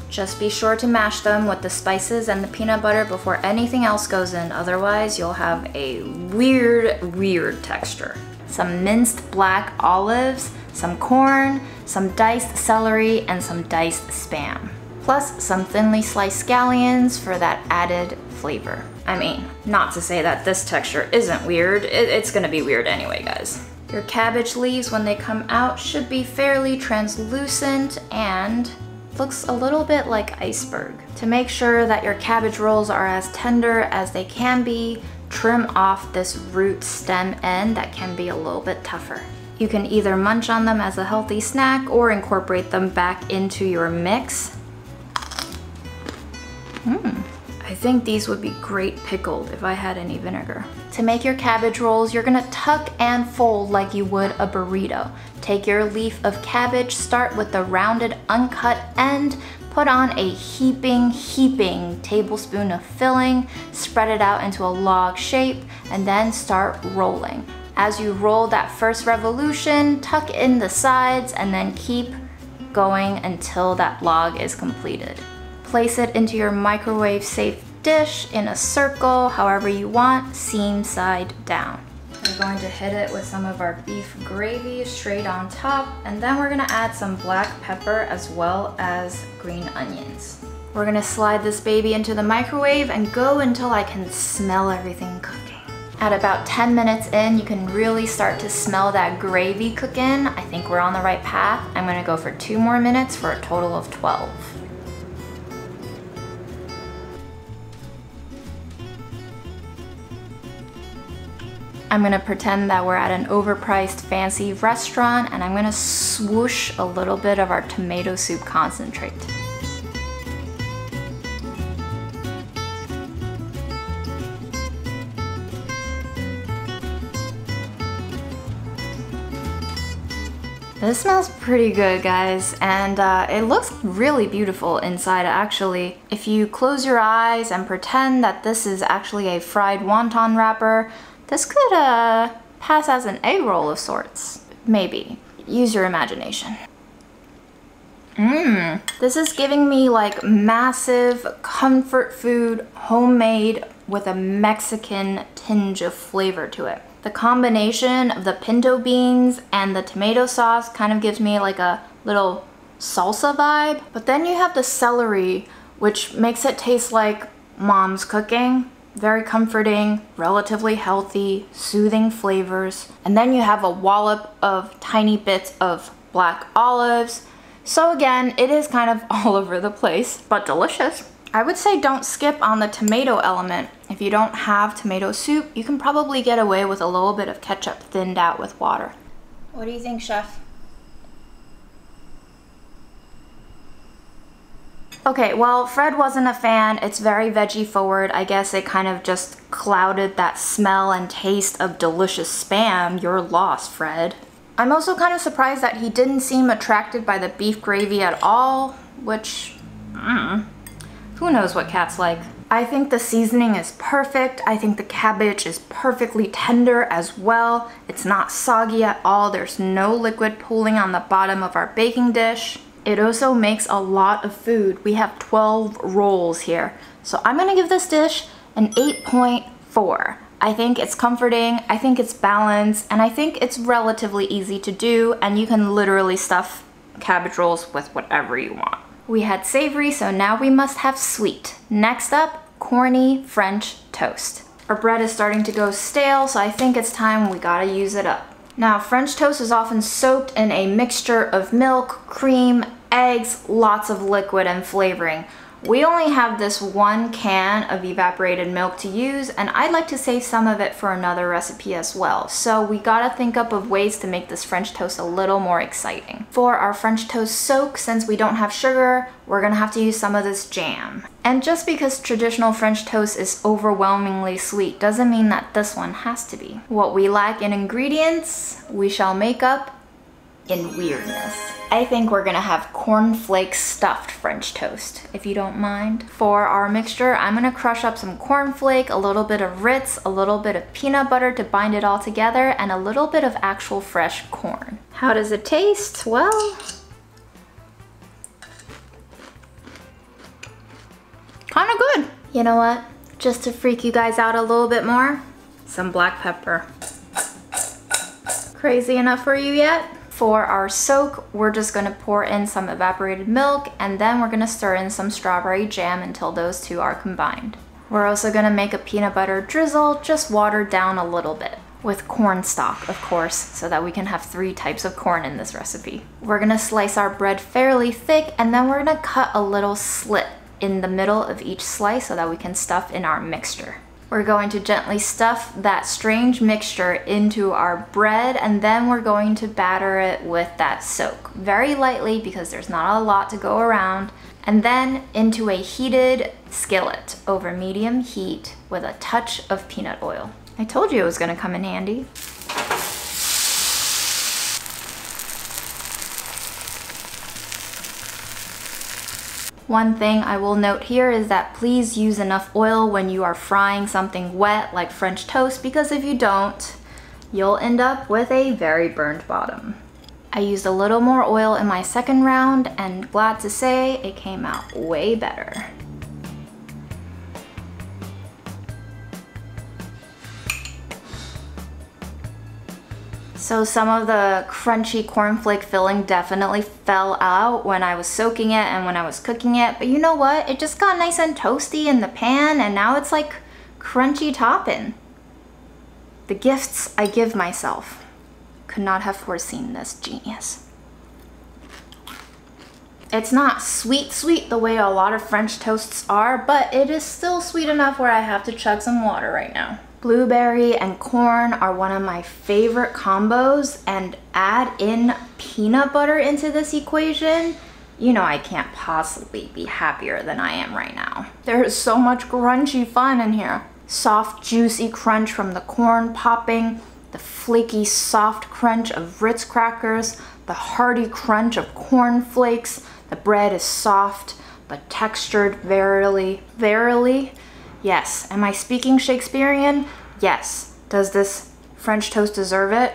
Just be sure to mash them with the spices and the peanut butter before anything else goes in, otherwise you'll have a weird, weird texture. Some minced black olives, some corn, some diced celery, and some diced spam. Plus some thinly sliced scallions for that added flavor. I mean, not to say that this texture isn't weird, it, it's gonna be weird anyway, guys. Your cabbage leaves, when they come out, should be fairly translucent and looks a little bit like iceberg. To make sure that your cabbage rolls are as tender as they can be, trim off this root stem end that can be a little bit tougher. You can either munch on them as a healthy snack or incorporate them back into your mix. Mmm. I think these would be great pickled if I had any vinegar. To make your cabbage rolls, you're gonna tuck and fold like you would a burrito. Take your leaf of cabbage, start with the rounded uncut end, put on a heaping, heaping tablespoon of filling, spread it out into a log shape, and then start rolling. As you roll that first revolution, tuck in the sides and then keep going until that log is completed. Place it into your microwave safe dish in a circle, however you want, seam side down. We're going to hit it with some of our beef gravy straight on top, and then we're gonna add some black pepper as well as green onions. We're gonna slide this baby into the microwave and go until I can smell everything cooking. At about 10 minutes in, you can really start to smell that gravy cooking. I think we're on the right path. I'm gonna go for two more minutes for a total of 12. I'm gonna pretend that we're at an overpriced fancy restaurant and I'm gonna swoosh a little bit of our tomato soup concentrate. This smells pretty good, guys, and uh, it looks really beautiful inside, actually. If you close your eyes and pretend that this is actually a fried wonton wrapper, this could uh, pass as an egg roll of sorts. Maybe. Use your imagination. Mmm. This is giving me like massive comfort food, homemade, with a Mexican tinge of flavor to it. The combination of the pinto beans and the tomato sauce kind of gives me like a little salsa vibe. But then you have the celery, which makes it taste like mom's cooking. Very comforting, relatively healthy, soothing flavors. And then you have a wallop of tiny bits of black olives. So again, it is kind of all over the place, but delicious. I would say don't skip on the tomato element. If you don't have tomato soup, you can probably get away with a little bit of ketchup thinned out with water. What do you think, chef? Okay, well, Fred wasn't a fan. It's very veggie forward. I guess it kind of just clouded that smell and taste of delicious spam. You're lost, Fred. I'm also kind of surprised that he didn't seem attracted by the beef gravy at all, which, mm, who knows what cats like. I think the seasoning is perfect. I think the cabbage is perfectly tender as well. It's not soggy at all. There's no liquid pooling on the bottom of our baking dish. It also makes a lot of food. We have 12 rolls here. So I'm gonna give this dish an 8.4. I think it's comforting, I think it's balanced, and I think it's relatively easy to do, and you can literally stuff cabbage rolls with whatever you want. We had savory, so now we must have sweet. Next up, corny French toast. Our bread is starting to go stale, so I think it's time we gotta use it up. Now, French toast is often soaked in a mixture of milk, cream, eggs, lots of liquid and flavoring. We only have this one can of evaporated milk to use and I'd like to save some of it for another recipe as well. So we gotta think up of ways to make this French toast a little more exciting. For our French toast soak, since we don't have sugar, we're gonna have to use some of this jam. And just because traditional French toast is overwhelmingly sweet doesn't mean that this one has to be. What we lack in ingredients, we shall make up in weirdness. I think we're gonna have cornflake stuffed French toast, if you don't mind. For our mixture, I'm gonna crush up some cornflake, a little bit of Ritz, a little bit of peanut butter to bind it all together, and a little bit of actual fresh corn. How does it taste? Well, kinda good. You know what? Just to freak you guys out a little bit more, some black pepper. Crazy enough for you yet? For our soak, we're just gonna pour in some evaporated milk and then we're gonna stir in some strawberry jam until those two are combined. We're also gonna make a peanut butter drizzle, just watered down a little bit with corn stock, of course, so that we can have three types of corn in this recipe. We're gonna slice our bread fairly thick and then we're gonna cut a little slit in the middle of each slice so that we can stuff in our mixture. We're going to gently stuff that strange mixture into our bread and then we're going to batter it with that soak. Very lightly because there's not a lot to go around and then into a heated skillet over medium heat with a touch of peanut oil. I told you it was gonna come in handy. One thing I will note here is that please use enough oil when you are frying something wet like French toast because if you don't, you'll end up with a very burned bottom. I used a little more oil in my second round and glad to say it came out way better. So some of the crunchy cornflake filling definitely fell out when I was soaking it and when I was cooking it. But you know what? It just got nice and toasty in the pan and now it's like crunchy topping. The gifts I give myself. Could not have foreseen this genius. It's not sweet sweet the way a lot of French toasts are, but it is still sweet enough where I have to chug some water right now. Blueberry and corn are one of my favorite combos and add in peanut butter into this equation, you know I can't possibly be happier than I am right now. There is so much crunchy fun in here. Soft, juicy crunch from the corn popping, the flaky, soft crunch of Ritz crackers, the hearty crunch of corn flakes. The bread is soft, but textured verily, verily. Yes. Am I speaking Shakespearean? Yes. Does this French toast deserve it?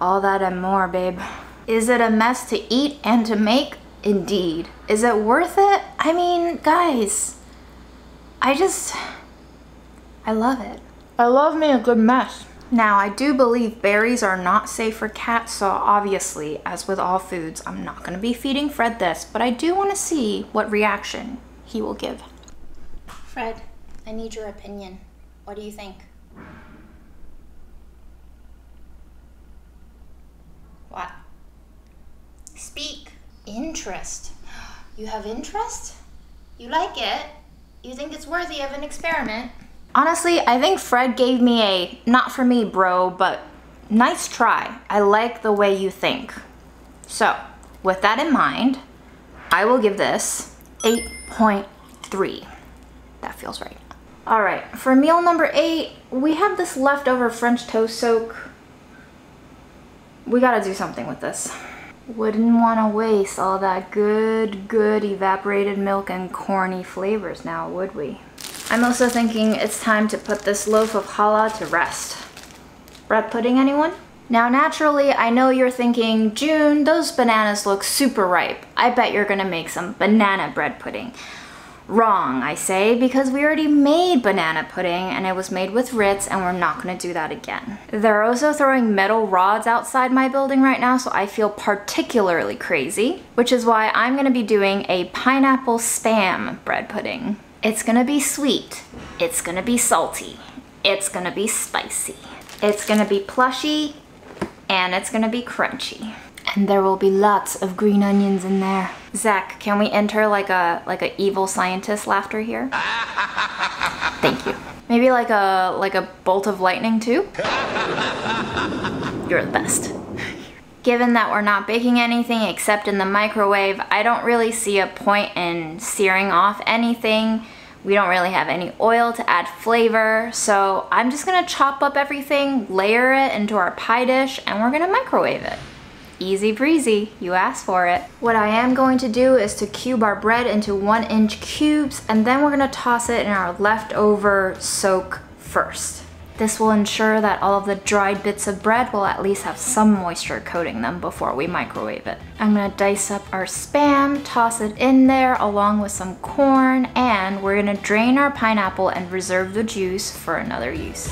All that and more, babe. Is it a mess to eat and to make? Indeed. Is it worth it? I mean, guys, I just, I love it. I love me a good mess. Now, I do believe berries are not safe for cats, so obviously, as with all foods, I'm not going to be feeding Fred this, but I do want to see what reaction he will give. Fred, I need your opinion. What do you think? What? Speak. Interest. You have interest? You like it? You think it's worthy of an experiment? Honestly, I think Fred gave me a not for me, bro, but nice try. I like the way you think. So, with that in mind, I will give this 8.3. That feels right. All right, for meal number eight, we have this leftover French toast soak. We gotta do something with this. Wouldn't wanna waste all that good, good evaporated milk and corny flavors now, would we? I'm also thinking it's time to put this loaf of challah to rest. Bread pudding, anyone? Now naturally, I know you're thinking, June, those bananas look super ripe. I bet you're gonna make some banana bread pudding. Wrong, I say, because we already made banana pudding and it was made with Ritz and we're not gonna do that again. They're also throwing metal rods outside my building right now, so I feel particularly crazy, which is why I'm gonna be doing a pineapple spam bread pudding. It's gonna be sweet, it's gonna be salty, it's gonna be spicy, it's gonna be plushy, and it's gonna be crunchy. And there will be lots of green onions in there. Zach, can we enter like a like a evil scientist laughter here? Thank you. Maybe like a like a bolt of lightning too? You're the best. Given that we're not baking anything except in the microwave, I don't really see a point in searing off anything. We don't really have any oil to add flavor, so I'm just gonna chop up everything, layer it into our pie dish, and we're gonna microwave it. Easy breezy, you asked for it. What I am going to do is to cube our bread into one inch cubes and then we're gonna toss it in our leftover soak first. This will ensure that all of the dried bits of bread will at least have some moisture coating them before we microwave it. I'm gonna dice up our Spam, toss it in there along with some corn, and we're gonna drain our pineapple and reserve the juice for another use.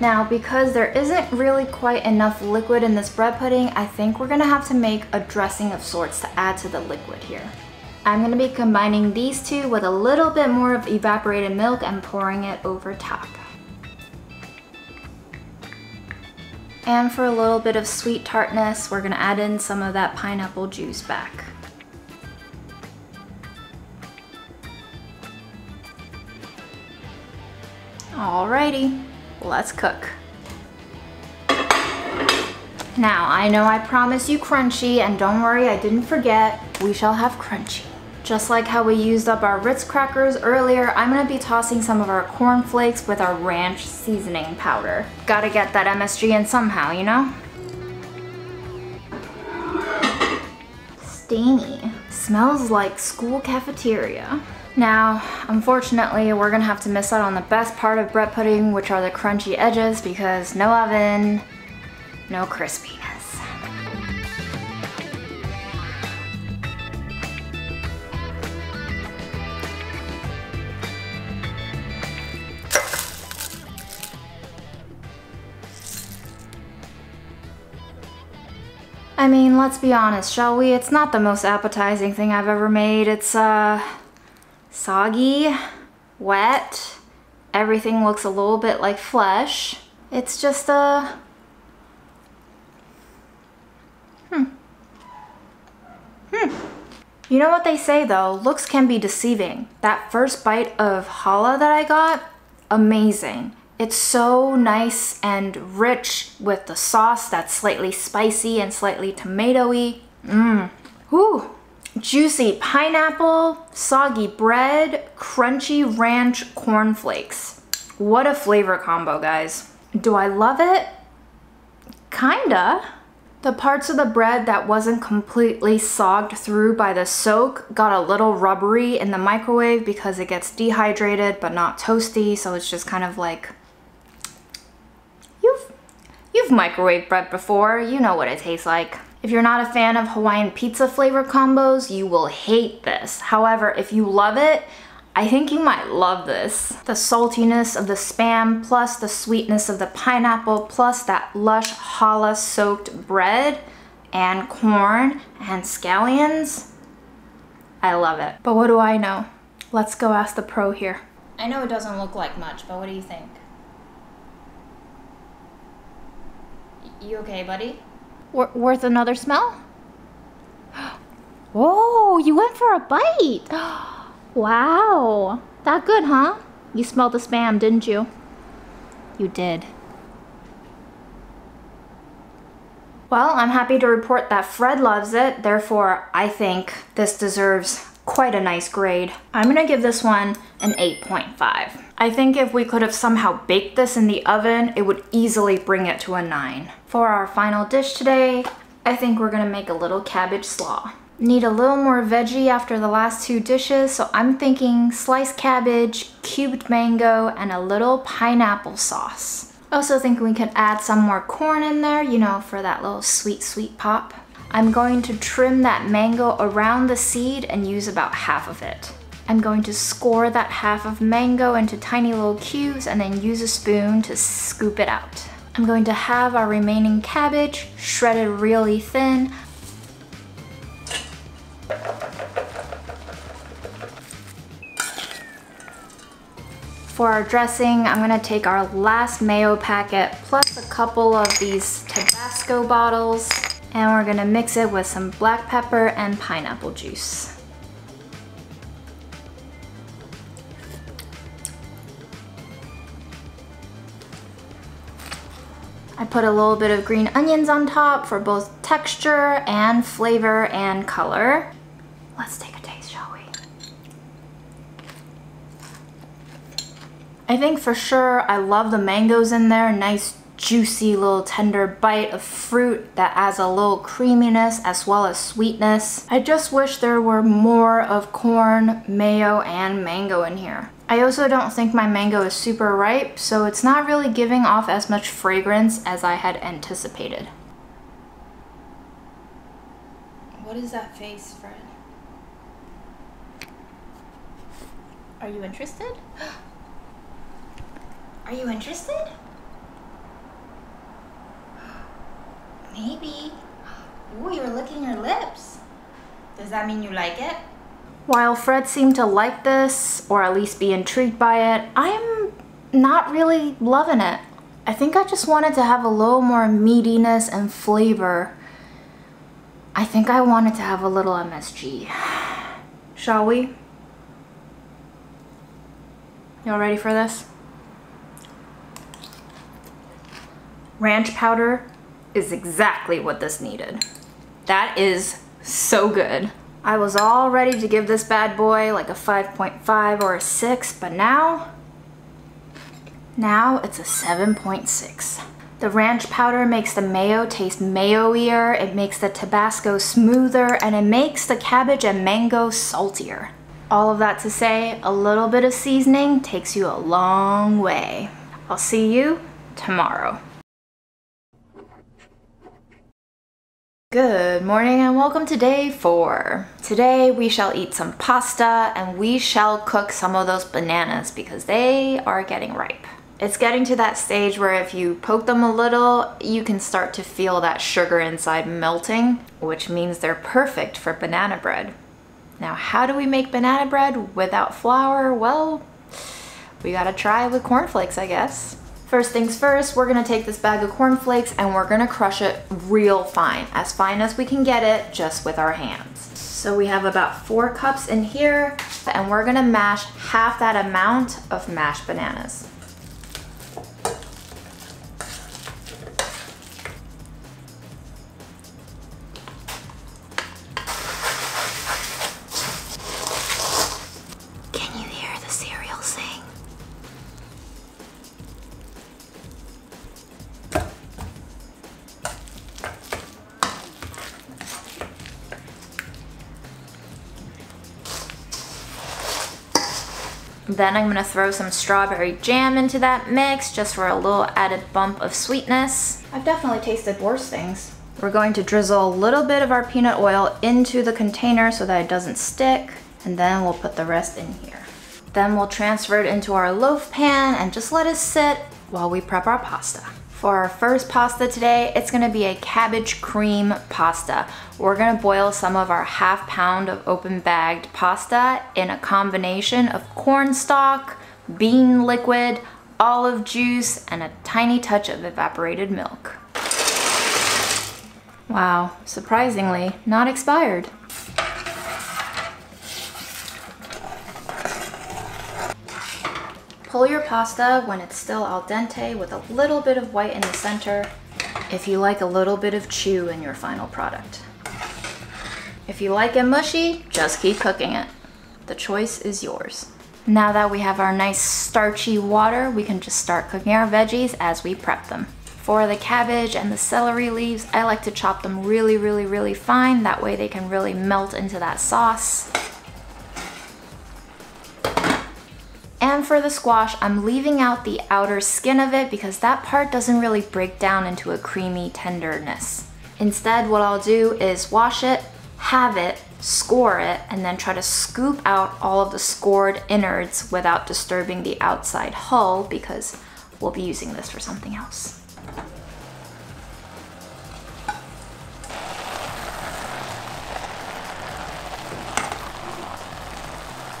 Now, because there isn't really quite enough liquid in this bread pudding, I think we're gonna have to make a dressing of sorts to add to the liquid here. I'm gonna be combining these two with a little bit more of evaporated milk and pouring it over top. And for a little bit of sweet tartness, we're gonna add in some of that pineapple juice back. Alrighty, let's cook. Now, I know I promised you crunchy, and don't worry, I didn't forget. We shall have crunchy. Just like how we used up our Ritz crackers earlier, I'm gonna be tossing some of our corn flakes with our ranch seasoning powder. Gotta get that MSG in somehow, you know? Steamy. Smells like school cafeteria. Now, unfortunately, we're gonna have to miss out on the best part of bread pudding, which are the crunchy edges, because no oven, no crispiness. I mean, let's be honest, shall we? It's not the most appetizing thing I've ever made. It's, uh, soggy, wet, everything looks a little bit like flesh. It's just, a... hmm. Hmm. You know what they say though, looks can be deceiving. That first bite of challah that I got, amazing. It's so nice and rich with the sauce that's slightly spicy and slightly tomatoey. Mmm. Whew. Juicy pineapple, soggy bread, crunchy ranch cornflakes. What a flavor combo, guys. Do I love it? Kinda. The parts of the bread that wasn't completely sogged through by the soak got a little rubbery in the microwave because it gets dehydrated but not toasty, so it's just kind of like You've you've microwaved bread before, you know what it tastes like. If you're not a fan of Hawaiian pizza flavor combos, you will hate this. However, if you love it, I think you might love this. The saltiness of the spam plus the sweetness of the pineapple plus that lush challah soaked bread and corn and scallions. I love it. But what do I know? Let's go ask the pro here. I know it doesn't look like much, but what do you think? You okay, buddy? Worth another smell? Oh, you went for a bite. wow. That good, huh? You smelled the spam, didn't you? You did. Well, I'm happy to report that Fred loves it. Therefore, I think this deserves quite a nice grade. I'm gonna give this one an 8.5. I think if we could have somehow baked this in the oven, it would easily bring it to a 9. For our final dish today, I think we're gonna make a little cabbage slaw. Need a little more veggie after the last two dishes, so I'm thinking sliced cabbage, cubed mango, and a little pineapple sauce. Also think we could add some more corn in there, you know, for that little sweet, sweet pop. I'm going to trim that mango around the seed and use about half of it. I'm going to score that half of mango into tiny little cubes and then use a spoon to scoop it out. I'm going to have our remaining cabbage shredded really thin. For our dressing, I'm gonna take our last mayo packet plus a couple of these Tabasco bottles and we're gonna mix it with some black pepper and pineapple juice. I put a little bit of green onions on top for both texture and flavor and color. Let's take a taste, shall we? I think for sure I love the mangoes in there. Nice juicy little tender bite of fruit that adds a little creaminess as well as sweetness. I just wish there were more of corn, mayo, and mango in here. I also don't think my mango is super ripe, so it's not really giving off as much fragrance as I had anticipated. What is that face, Fred? Are you interested? Are you interested? Maybe. Ooh, you're licking your lips. Does that mean you like it? While Fred seemed to like this, or at least be intrigued by it, I'm not really loving it. I think I just wanted to have a little more meatiness and flavor. I think I wanted to have a little MSG. Shall we? Y'all ready for this? Ranch powder is exactly what this needed. That is so good. I was all ready to give this bad boy like a 5.5 or a 6, but now, now it's a 7.6. The ranch powder makes the mayo taste mayo-ier, it makes the Tabasco smoother, and it makes the cabbage and mango saltier. All of that to say, a little bit of seasoning takes you a long way. I'll see you tomorrow. Good morning and welcome to day four. Today we shall eat some pasta and we shall cook some of those bananas because they are getting ripe. It's getting to that stage where if you poke them a little, you can start to feel that sugar inside melting, which means they're perfect for banana bread. Now, how do we make banana bread without flour? Well, we gotta try with cornflakes, I guess. First things first, we're gonna take this bag of cornflakes and we're gonna crush it real fine, as fine as we can get it just with our hands. So we have about four cups in here and we're gonna mash half that amount of mashed bananas. Then I'm gonna throw some strawberry jam into that mix just for a little added bump of sweetness. I've definitely tasted worse things. We're going to drizzle a little bit of our peanut oil into the container so that it doesn't stick, and then we'll put the rest in here. Then we'll transfer it into our loaf pan and just let it sit while we prep our pasta. For our first pasta today, it's gonna be a cabbage cream pasta. We're gonna boil some of our half pound of open bagged pasta in a combination of corn stock, bean liquid, olive juice, and a tiny touch of evaporated milk. Wow, surprisingly, not expired. Pull your pasta when it's still al dente with a little bit of white in the center if you like a little bit of chew in your final product. If you like it mushy, just keep cooking it. The choice is yours. Now that we have our nice starchy water, we can just start cooking our veggies as we prep them. For the cabbage and the celery leaves, I like to chop them really, really, really fine. That way they can really melt into that sauce. And for the squash, I'm leaving out the outer skin of it because that part doesn't really break down into a creamy tenderness. Instead, what I'll do is wash it, have it, score it, and then try to scoop out all of the scored innards without disturbing the outside hull because we'll be using this for something else.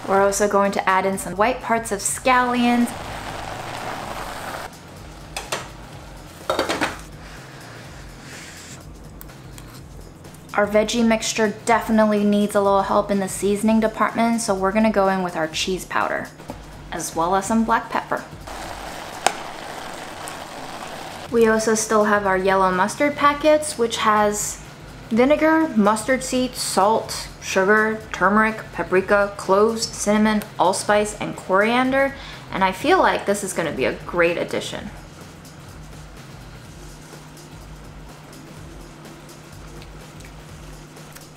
We're also going to add in some white parts of scallions. Our veggie mixture definitely needs a little help in the seasoning department, so we're gonna go in with our cheese powder, as well as some black pepper. We also still have our yellow mustard packets, which has vinegar, mustard seeds, salt, sugar, turmeric, paprika, cloves, cinnamon, allspice, and coriander. And I feel like this is gonna be a great addition.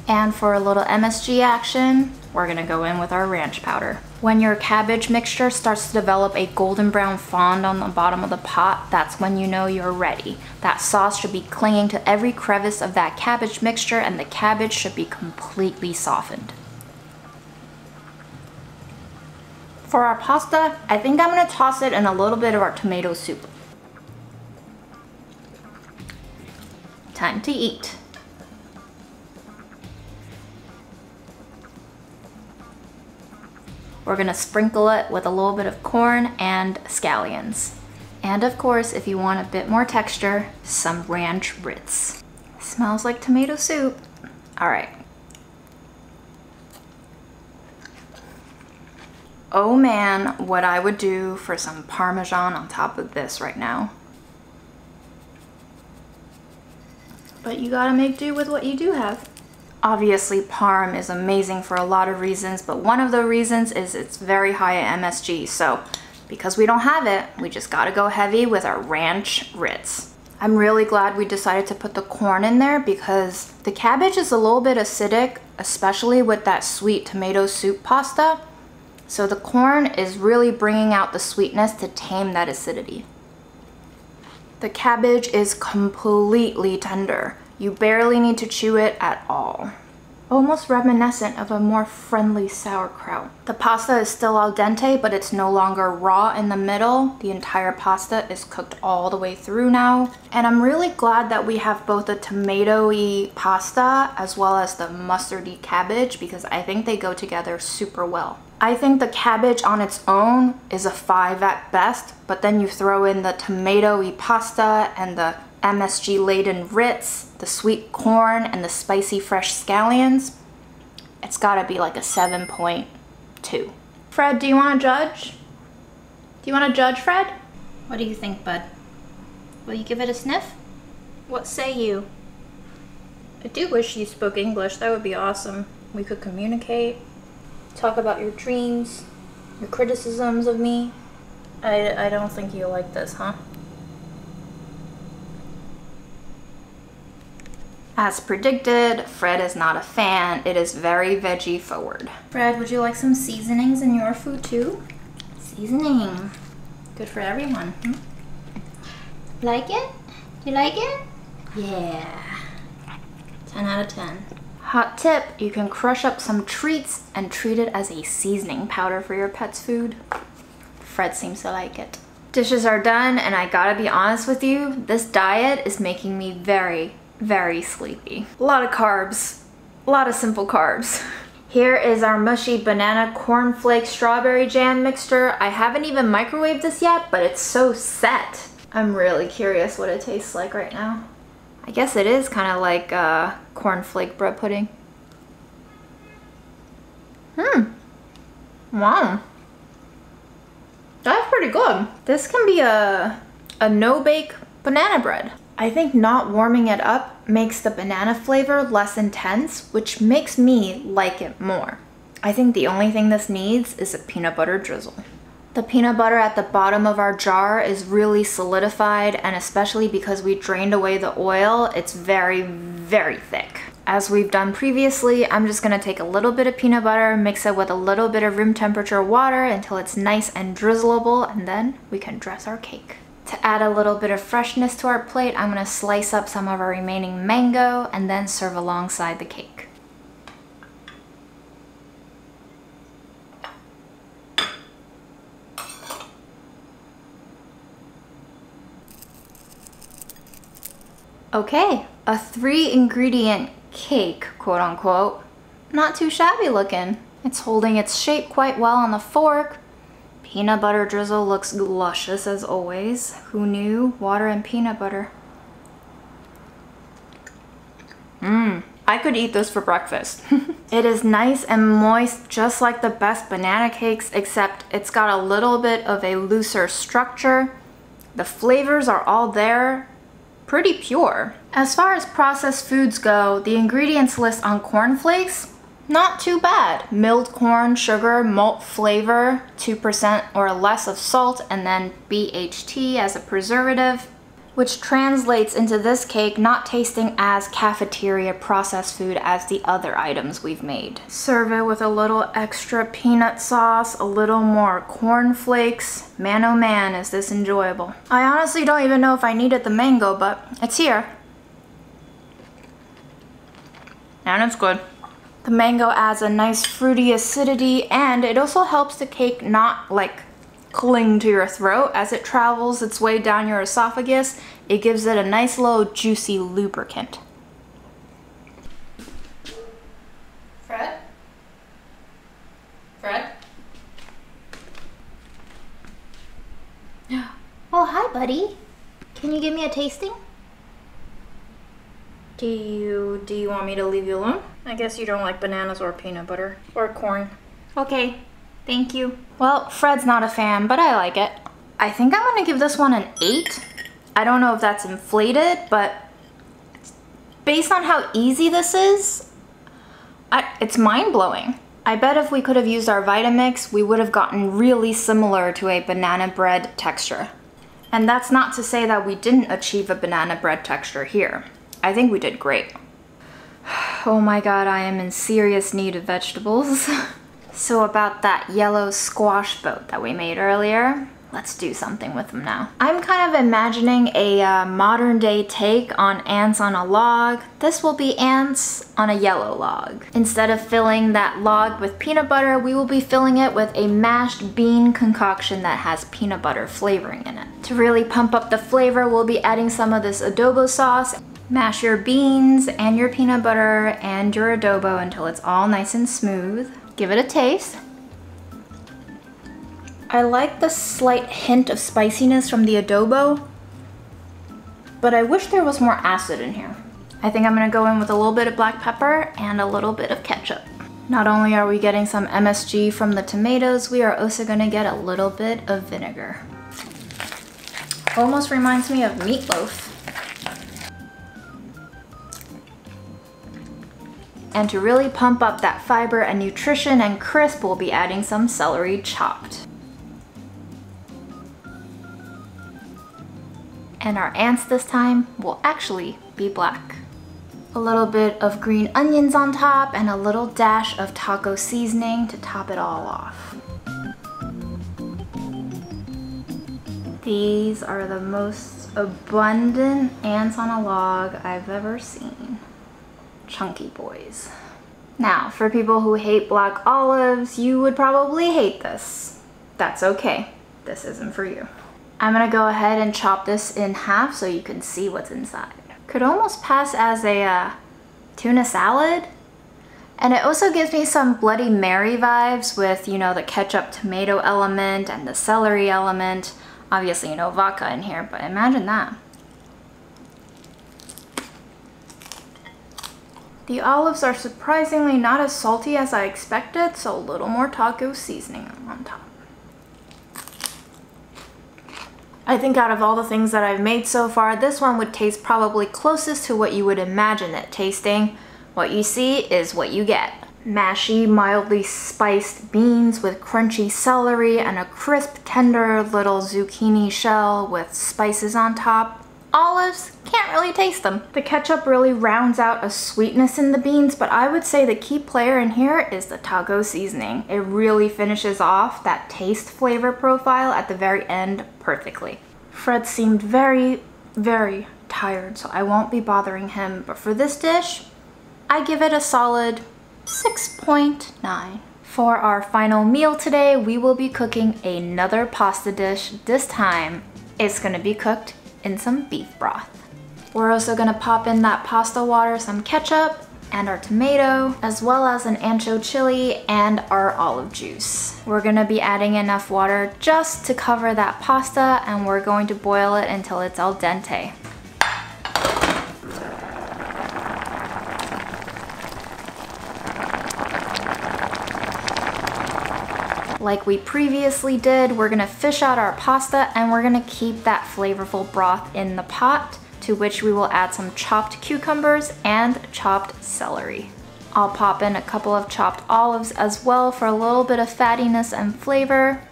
And for a little MSG action, we're gonna go in with our ranch powder. When your cabbage mixture starts to develop a golden brown fond on the bottom of the pot, that's when you know you're ready. That sauce should be clinging to every crevice of that cabbage mixture and the cabbage should be completely softened. For our pasta, I think I'm gonna toss it in a little bit of our tomato soup. Time to eat. We're gonna sprinkle it with a little bit of corn and scallions. And of course, if you want a bit more texture, some ranch Ritz. Smells like tomato soup. All right. Oh man, what I would do for some Parmesan on top of this right now. but you gotta make do with what you do have. Obviously, parm is amazing for a lot of reasons, but one of the reasons is it's very high in MSG. So because we don't have it, we just gotta go heavy with our ranch Ritz. I'm really glad we decided to put the corn in there because the cabbage is a little bit acidic, especially with that sweet tomato soup pasta. So the corn is really bringing out the sweetness to tame that acidity. The cabbage is completely tender. You barely need to chew it at all. Almost reminiscent of a more friendly sauerkraut. The pasta is still al dente, but it's no longer raw in the middle. The entire pasta is cooked all the way through now. And I'm really glad that we have both the tomatoey pasta as well as the mustardy cabbage because I think they go together super well. I think the cabbage on its own is a 5 at best, but then you throw in the tomatoey pasta and the MSG laden Ritz, the sweet corn, and the spicy fresh scallions. It's gotta be like a 7.2. Fred, do you wanna judge? Do you wanna judge, Fred? What do you think, bud? Will you give it a sniff? What say you? I do wish you spoke English. That would be awesome. We could communicate talk about your dreams, your criticisms of me. I, I don't think you like this, huh? As predicted, Fred is not a fan. It is very veggie forward. Fred, would you like some seasonings in your food too? Seasoning. Good for everyone. Hmm? Like it? You like it? Yeah. 10 out of 10. Hot tip, you can crush up some treats and treat it as a seasoning powder for your pet's food. Fred seems to like it. Dishes are done and I gotta be honest with you, this diet is making me very, very sleepy. A lot of carbs, a lot of simple carbs. Here is our mushy banana cornflake strawberry jam mixture. I haven't even microwaved this yet, but it's so set. I'm really curious what it tastes like right now. I guess it is kind of like uh, cornflake bread pudding. Hmm. Wow. That's pretty good. This can be a, a no-bake banana bread. I think not warming it up makes the banana flavor less intense, which makes me like it more. I think the only thing this needs is a peanut butter drizzle. The peanut butter at the bottom of our jar is really solidified and especially because we drained away the oil, it's very, very thick. As we've done previously, I'm just gonna take a little bit of peanut butter, mix it with a little bit of room temperature water until it's nice and drizzleable, and then we can dress our cake. To add a little bit of freshness to our plate, I'm gonna slice up some of our remaining mango and then serve alongside the cake. Okay, a three ingredient cake, quote unquote. Not too shabby looking. It's holding its shape quite well on the fork. Peanut butter drizzle looks luscious as always. Who knew? Water and peanut butter. Mmm, I could eat this for breakfast. it is nice and moist just like the best banana cakes except it's got a little bit of a looser structure. The flavors are all there pretty pure. As far as processed foods go, the ingredients list on cornflakes, not too bad. Milled corn, sugar, malt flavor, 2% or less of salt, and then BHT as a preservative which translates into this cake not tasting as cafeteria processed food as the other items we've made. Serve it with a little extra peanut sauce, a little more corn flakes. Man oh man, is this enjoyable. I honestly don't even know if I needed the mango, but it's here. And it's good. The mango adds a nice fruity acidity and it also helps the cake not like cling to your throat as it travels its way down your esophagus. It gives it a nice little juicy lubricant. Fred? Fred? Oh, hi, buddy. Can you give me a tasting? Do you, do you want me to leave you alone? I guess you don't like bananas or peanut butter or corn. Okay, Thank you. Well, Fred's not a fan, but I like it. I think I'm gonna give this one an eight. I don't know if that's inflated, but based on how easy this is, I, it's mind-blowing. I bet if we could have used our Vitamix, we would have gotten really similar to a banana bread texture. And that's not to say that we didn't achieve a banana bread texture here. I think we did great. Oh my god, I am in serious need of vegetables. so about that yellow squash boat that we made earlier, let's do something with them now. I'm kind of imagining a uh, modern day take on ants on a log. This will be ants on a yellow log. Instead of filling that log with peanut butter, we will be filling it with a mashed bean concoction that has peanut butter flavoring in it. To really pump up the flavor, we'll be adding some of this adobo sauce. Mash your beans and your peanut butter and your adobo until it's all nice and smooth. Give it a taste. I like the slight hint of spiciness from the adobo, but I wish there was more acid in here. I think I'm gonna go in with a little bit of black pepper and a little bit of ketchup. Not only are we getting some MSG from the tomatoes, we are also gonna get a little bit of vinegar. Almost reminds me of meatloaf. And to really pump up that fiber and nutrition and crisp, we'll be adding some celery chopped. and our ants this time will actually be black. A little bit of green onions on top and a little dash of taco seasoning to top it all off. These are the most abundant ants on a log I've ever seen. Chunky boys. Now, for people who hate black olives, you would probably hate this. That's okay. This isn't for you. I'm gonna go ahead and chop this in half so you can see what's inside. Could almost pass as a uh, tuna salad. And it also gives me some Bloody Mary vibes with, you know, the ketchup tomato element and the celery element. Obviously, you know, vodka in here, but imagine that. The olives are surprisingly not as salty as I expected, so a little more taco seasoning on top. I think out of all the things that I've made so far, this one would taste probably closest to what you would imagine it tasting. What you see is what you get. Mashy, mildly spiced beans with crunchy celery and a crisp, tender little zucchini shell with spices on top. Olives, can't really taste them. The ketchup really rounds out a sweetness in the beans, but I would say the key player in here is the taco seasoning. It really finishes off that taste flavor profile at the very end perfectly. Fred seemed very, very tired, so I won't be bothering him. But for this dish, I give it a solid 6.9. For our final meal today, we will be cooking another pasta dish. This time, it's gonna be cooked in some beef broth. We're also gonna pop in that pasta water, some ketchup, and our tomato, as well as an ancho chili and our olive juice. We're gonna be adding enough water just to cover that pasta and we're going to boil it until it's al dente. Like we previously did, we're gonna fish out our pasta and we're gonna keep that flavorful broth in the pot to which we will add some chopped cucumbers and chopped celery. I'll pop in a couple of chopped olives as well for a little bit of fattiness and flavor.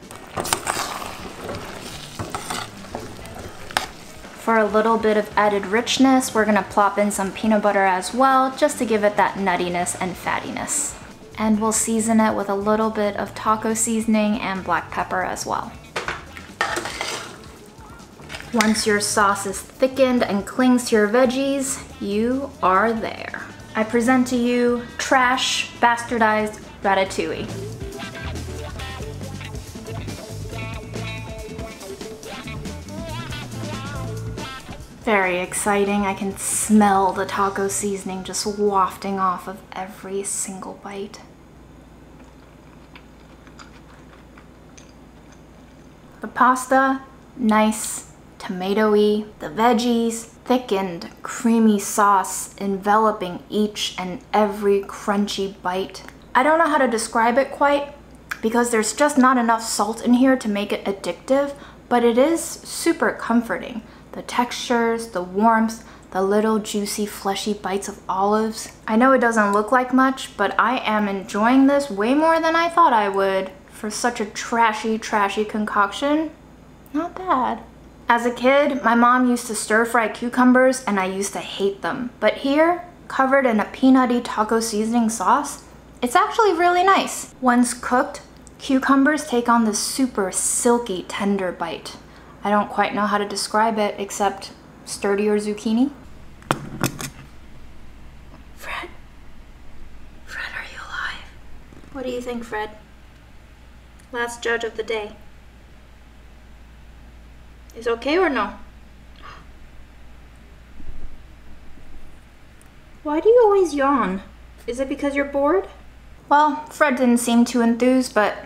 For a little bit of added richness, we're gonna plop in some peanut butter as well, just to give it that nuttiness and fattiness. And we'll season it with a little bit of taco seasoning and black pepper as well. Once your sauce is thickened and clings to your veggies, you are there. I present to you trash bastardized ratatouille. Very exciting. I can smell the taco seasoning just wafting off of every single bite. The pasta, nice tomatoey, the veggies, thickened, creamy sauce enveloping each and every crunchy bite. I don't know how to describe it quite because there's just not enough salt in here to make it addictive, but it is super comforting. The textures, the warmth, the little juicy fleshy bites of olives. I know it doesn't look like much, but I am enjoying this way more than I thought I would for such a trashy, trashy concoction. Not bad. As a kid, my mom used to stir fry cucumbers and I used to hate them. But here, covered in a peanutty taco seasoning sauce, it's actually really nice. Once cooked, cucumbers take on this super silky, tender bite. I don't quite know how to describe it except sturdier zucchini. Fred? Fred, are you alive? What do you think, Fred? Last judge of the day. Is okay or no? Why do you always yawn? Is it because you're bored? Well, Fred didn't seem too enthused, but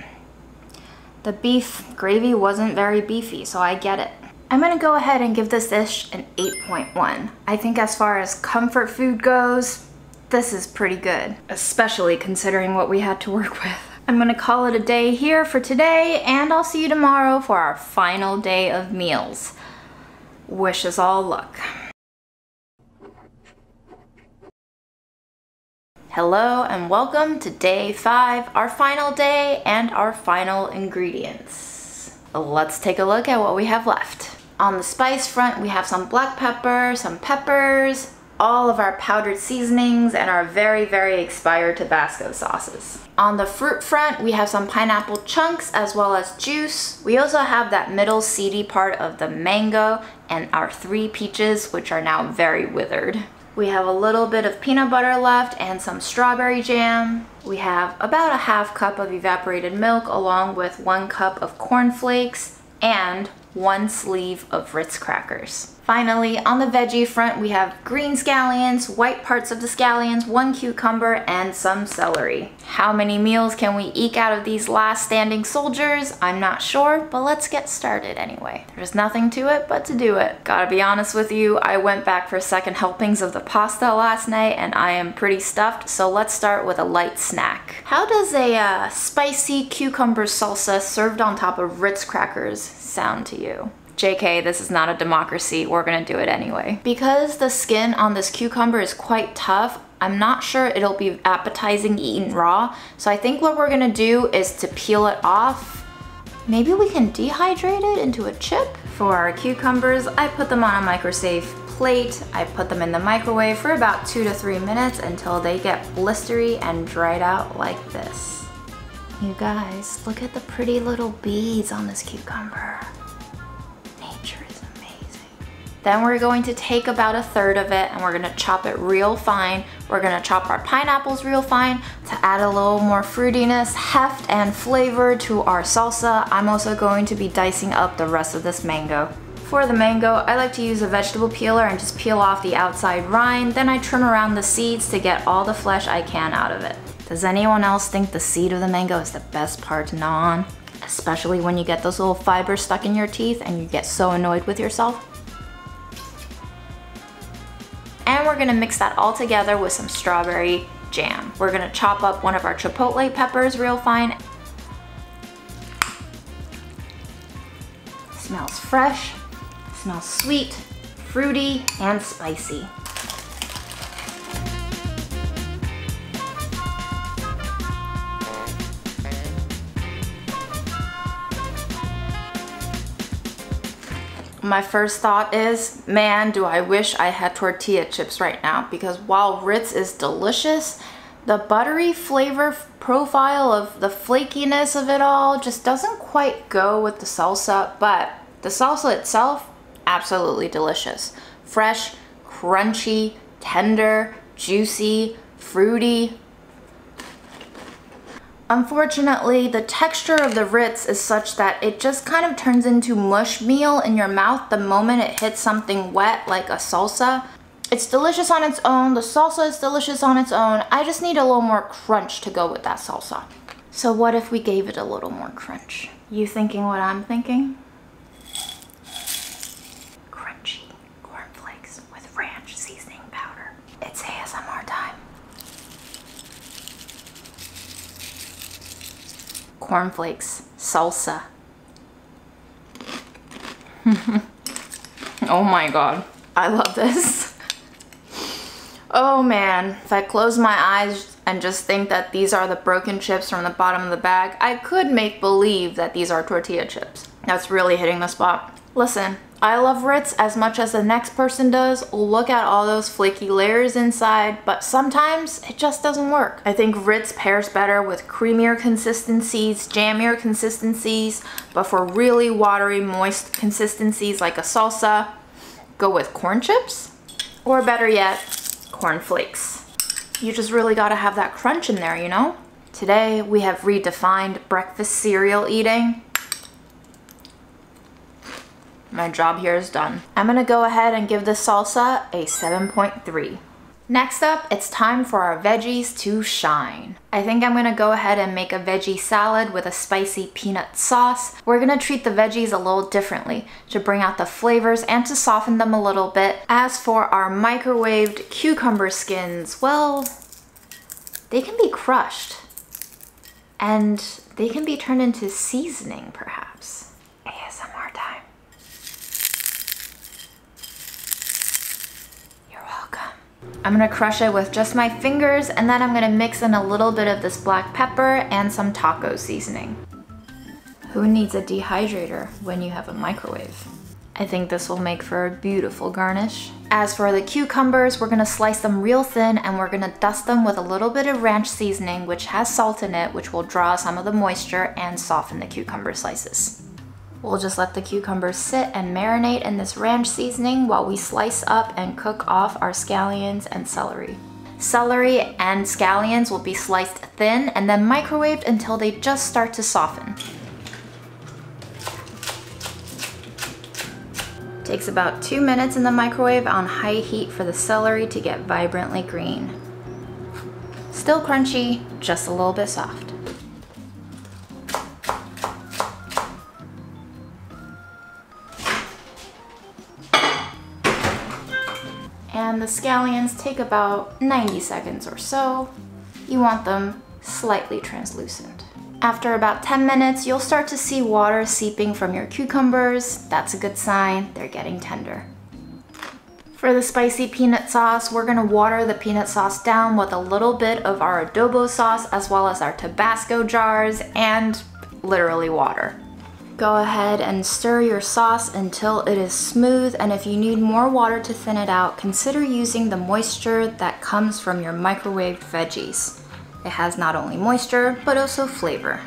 the beef gravy wasn't very beefy, so I get it. I'm gonna go ahead and give this dish an 8.1. I think as far as comfort food goes, this is pretty good, especially considering what we had to work with. I'm gonna call it a day here for today, and I'll see you tomorrow for our final day of meals. Wish us all luck. Hello and welcome to day five, our final day and our final ingredients. Let's take a look at what we have left. On the spice front, we have some black pepper, some peppers, all of our powdered seasonings, and our very, very expired Tabasco sauces. On the fruit front, we have some pineapple chunks as well as juice. We also have that middle seedy part of the mango and our three peaches, which are now very withered. We have a little bit of peanut butter left and some strawberry jam. We have about a half cup of evaporated milk along with one cup of corn flakes and one sleeve of Ritz crackers. Finally, on the veggie front, we have green scallions, white parts of the scallions, one cucumber, and some celery. How many meals can we eke out of these last standing soldiers? I'm not sure, but let's get started anyway. There's nothing to it but to do it. Gotta be honest with you, I went back for second helpings of the pasta last night and I am pretty stuffed, so let's start with a light snack. How does a uh, spicy cucumber salsa served on top of Ritz crackers sound to you? JK, this is not a democracy, we're gonna do it anyway. Because the skin on this cucumber is quite tough, I'm not sure it'll be appetizing eaten raw, so I think what we're gonna do is to peel it off. Maybe we can dehydrate it into a chip? For our cucumbers, I put them on a microsafe plate. I put them in the microwave for about two to three minutes until they get blistery and dried out like this. You guys, look at the pretty little beads on this cucumber. Then we're going to take about a third of it and we're gonna chop it real fine. We're gonna chop our pineapples real fine to add a little more fruitiness, heft, and flavor to our salsa. I'm also going to be dicing up the rest of this mango. For the mango, I like to use a vegetable peeler and just peel off the outside rind. Then I trim around the seeds to get all the flesh I can out of it. Does anyone else think the seed of the mango is the best part to gnaw on? Especially when you get those little fibers stuck in your teeth and you get so annoyed with yourself? And we're gonna mix that all together with some strawberry jam. We're gonna chop up one of our chipotle peppers real fine. Smells fresh, smells sweet, fruity, and spicy. My first thought is, man, do I wish I had tortilla chips right now because while Ritz is delicious, the buttery flavor profile of the flakiness of it all just doesn't quite go with the salsa, but the salsa itself, absolutely delicious. Fresh, crunchy, tender, juicy, fruity, Unfortunately, the texture of the Ritz is such that it just kind of turns into mush meal in your mouth the moment it hits something wet like a salsa. It's delicious on its own, the salsa is delicious on its own, I just need a little more crunch to go with that salsa. So what if we gave it a little more crunch? You thinking what I'm thinking? Cornflakes, salsa. oh my god. I love this. Oh man, if I close my eyes and just think that these are the broken chips from the bottom of the bag, I could make believe that these are tortilla chips. That's really hitting the spot. Listen, I love Ritz as much as the next person does. Look at all those flaky layers inside, but sometimes it just doesn't work. I think Ritz pairs better with creamier consistencies, jammier consistencies, but for really watery, moist consistencies like a salsa, go with corn chips, or better yet, corn flakes. You just really gotta have that crunch in there, you know? Today, we have redefined breakfast cereal eating. My job here is done. I'm gonna go ahead and give this salsa a 7.3. Next up, it's time for our veggies to shine. I think I'm gonna go ahead and make a veggie salad with a spicy peanut sauce. We're gonna treat the veggies a little differently to bring out the flavors and to soften them a little bit. As for our microwaved cucumber skins, well, they can be crushed and they can be turned into seasoning perhaps. ASMR time. I'm gonna crush it with just my fingers and then I'm gonna mix in a little bit of this black pepper and some taco seasoning. Who needs a dehydrator when you have a microwave? I think this will make for a beautiful garnish. As for the cucumbers, we're gonna slice them real thin and we're gonna dust them with a little bit of ranch seasoning which has salt in it which will draw some of the moisture and soften the cucumber slices. We'll just let the cucumbers sit and marinate in this ranch seasoning while we slice up and cook off our scallions and celery. Celery and scallions will be sliced thin and then microwaved until they just start to soften. Takes about two minutes in the microwave on high heat for the celery to get vibrantly green. Still crunchy, just a little bit soft. The scallions take about 90 seconds or so. You want them slightly translucent. After about 10 minutes, you'll start to see water seeping from your cucumbers. That's a good sign they're getting tender. For the spicy peanut sauce, we're gonna water the peanut sauce down with a little bit of our adobo sauce as well as our Tabasco jars and literally water. Go ahead and stir your sauce until it is smooth and if you need more water to thin it out, consider using the moisture that comes from your microwaved veggies. It has not only moisture, but also flavor.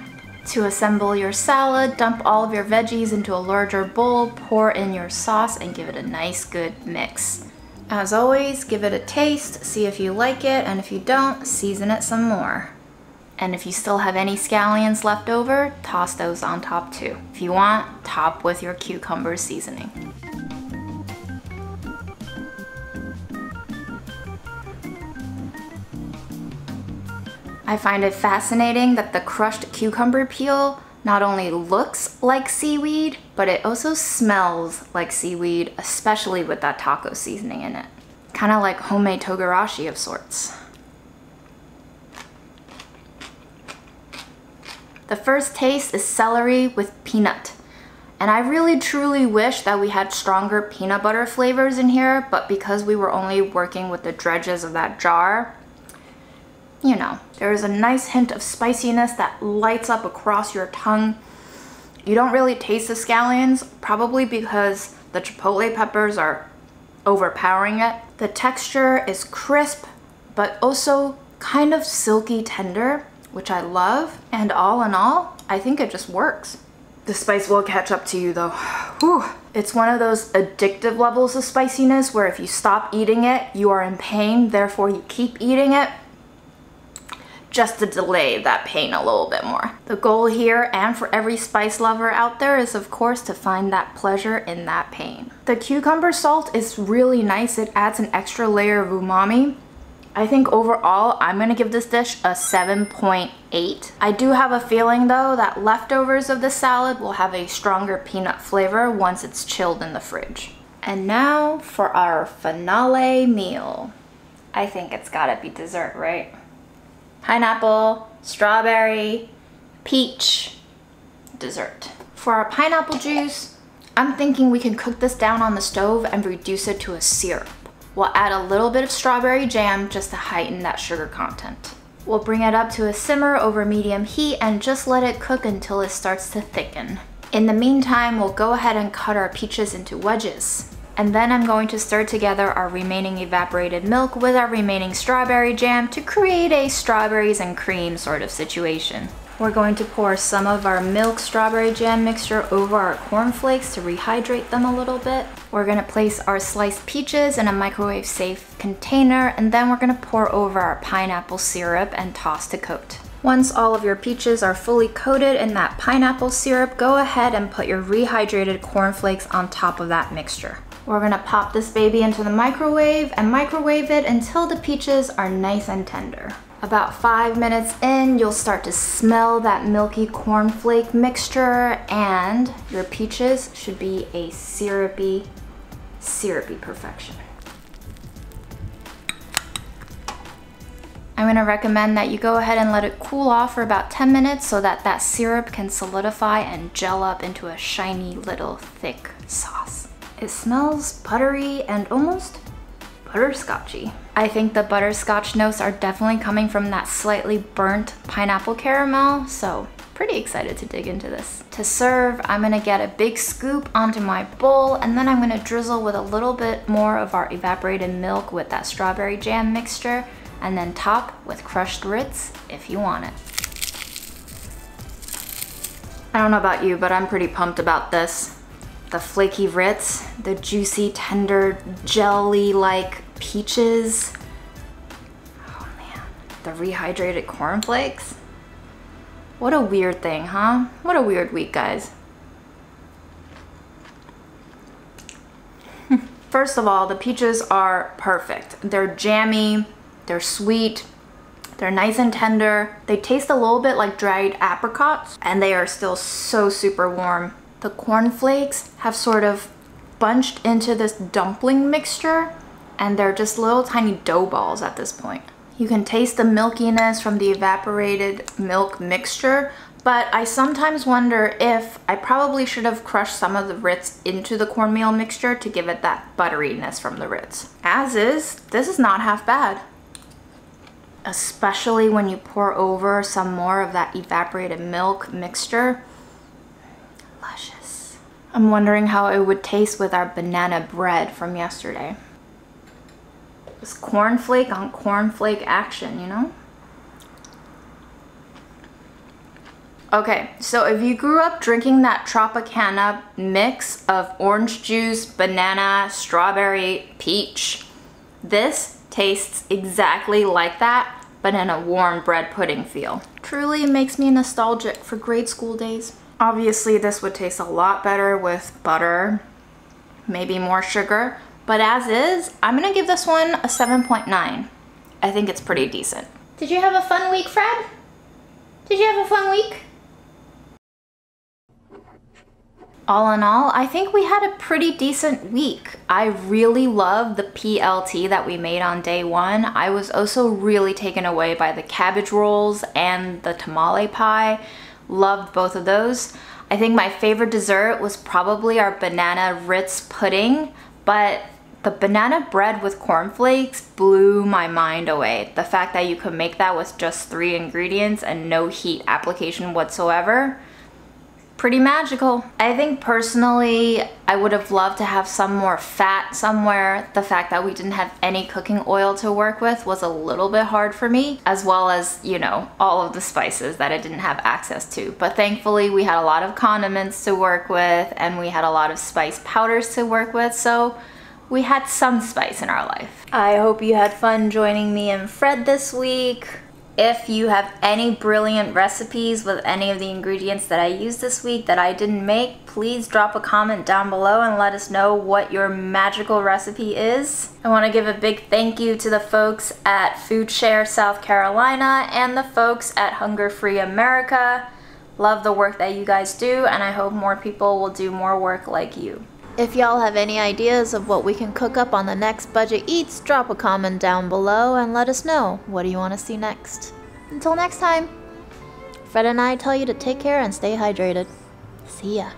To assemble your salad, dump all of your veggies into a larger bowl, pour in your sauce, and give it a nice good mix. As always, give it a taste, see if you like it, and if you don't, season it some more. And if you still have any scallions left over, toss those on top too. If you want, top with your cucumber seasoning. I find it fascinating that the crushed cucumber peel not only looks like seaweed, but it also smells like seaweed, especially with that taco seasoning in it. Kind of like homemade togarashi of sorts. The first taste is celery with peanut. And I really truly wish that we had stronger peanut butter flavors in here, but because we were only working with the dredges of that jar, you know, there is a nice hint of spiciness that lights up across your tongue. You don't really taste the scallions, probably because the chipotle peppers are overpowering it. The texture is crisp, but also kind of silky tender which I love. And all in all, I think it just works. The spice will catch up to you though. Whew. It's one of those addictive levels of spiciness where if you stop eating it, you are in pain, therefore you keep eating it just to delay that pain a little bit more. The goal here and for every spice lover out there is of course to find that pleasure in that pain. The cucumber salt is really nice. It adds an extra layer of umami I think overall, I'm gonna give this dish a 7.8. I do have a feeling though that leftovers of the salad will have a stronger peanut flavor once it's chilled in the fridge. And now for our finale meal. I think it's gotta be dessert, right? Pineapple, strawberry, peach, dessert. For our pineapple juice, I'm thinking we can cook this down on the stove and reduce it to a syrup. We'll add a little bit of strawberry jam just to heighten that sugar content. We'll bring it up to a simmer over medium heat and just let it cook until it starts to thicken. In the meantime, we'll go ahead and cut our peaches into wedges. And then I'm going to stir together our remaining evaporated milk with our remaining strawberry jam to create a strawberries and cream sort of situation. We're going to pour some of our milk strawberry jam mixture over our cornflakes to rehydrate them a little bit. We're gonna place our sliced peaches in a microwave safe container and then we're gonna pour over our pineapple syrup and toss to coat. Once all of your peaches are fully coated in that pineapple syrup, go ahead and put your rehydrated cornflakes on top of that mixture. We're gonna pop this baby into the microwave and microwave it until the peaches are nice and tender. About five minutes in, you'll start to smell that milky cornflake mixture and your peaches should be a syrupy, syrupy perfection. I'm gonna recommend that you go ahead and let it cool off for about 10 minutes so that that syrup can solidify and gel up into a shiny little thick sauce. It smells buttery and almost butterscotchy. I think the butterscotch notes are definitely coming from that slightly burnt pineapple caramel, so pretty excited to dig into this. To serve, I'm gonna get a big scoop onto my bowl and then I'm gonna drizzle with a little bit more of our evaporated milk with that strawberry jam mixture and then top with crushed Ritz if you want it. I don't know about you, but I'm pretty pumped about this. The flaky Ritz, the juicy, tender, jelly-like peaches. Oh man, the rehydrated cornflakes. What a weird thing, huh? What a weird week, guys. First of all, the peaches are perfect. They're jammy, they're sweet, they're nice and tender. They taste a little bit like dried apricots, and they are still so super warm. The cornflakes have sort of bunched into this dumpling mixture and they're just little tiny dough balls at this point. You can taste the milkiness from the evaporated milk mixture, but I sometimes wonder if I probably should have crushed some of the Ritz into the cornmeal mixture to give it that butteriness from the Ritz. As is, this is not half bad. Especially when you pour over some more of that evaporated milk mixture. Luscious. I'm wondering how it would taste with our banana bread from yesterday. Cornflake on cornflake action, you know? Okay, so if you grew up drinking that Tropicana mix of orange juice, banana, strawberry, peach, this tastes exactly like that, but in a warm bread pudding feel. Truly makes me nostalgic for grade school days. Obviously, this would taste a lot better with butter, maybe more sugar, but as is, I'm gonna give this one a 7.9. I think it's pretty decent. Did you have a fun week, Fred? Did you have a fun week? All in all, I think we had a pretty decent week. I really love the PLT that we made on day one. I was also really taken away by the cabbage rolls and the tamale pie. Loved both of those. I think my favorite dessert was probably our banana Ritz pudding, but the banana bread with cornflakes blew my mind away. The fact that you could make that with just three ingredients and no heat application whatsoever, pretty magical. I think personally, I would have loved to have some more fat somewhere. The fact that we didn't have any cooking oil to work with was a little bit hard for me, as well as, you know, all of the spices that I didn't have access to. But thankfully, we had a lot of condiments to work with and we had a lot of spice powders to work with, so we had some spice in our life. I hope you had fun joining me and Fred this week. If you have any brilliant recipes with any of the ingredients that I used this week that I didn't make, please drop a comment down below and let us know what your magical recipe is. I want to give a big thank you to the folks at FoodShare South Carolina and the folks at Hunger Free America. Love the work that you guys do and I hope more people will do more work like you. If y'all have any ideas of what we can cook up on the next Budget Eats, drop a comment down below and let us know. What do you want to see next? Until next time, Fred and I tell you to take care and stay hydrated. See ya.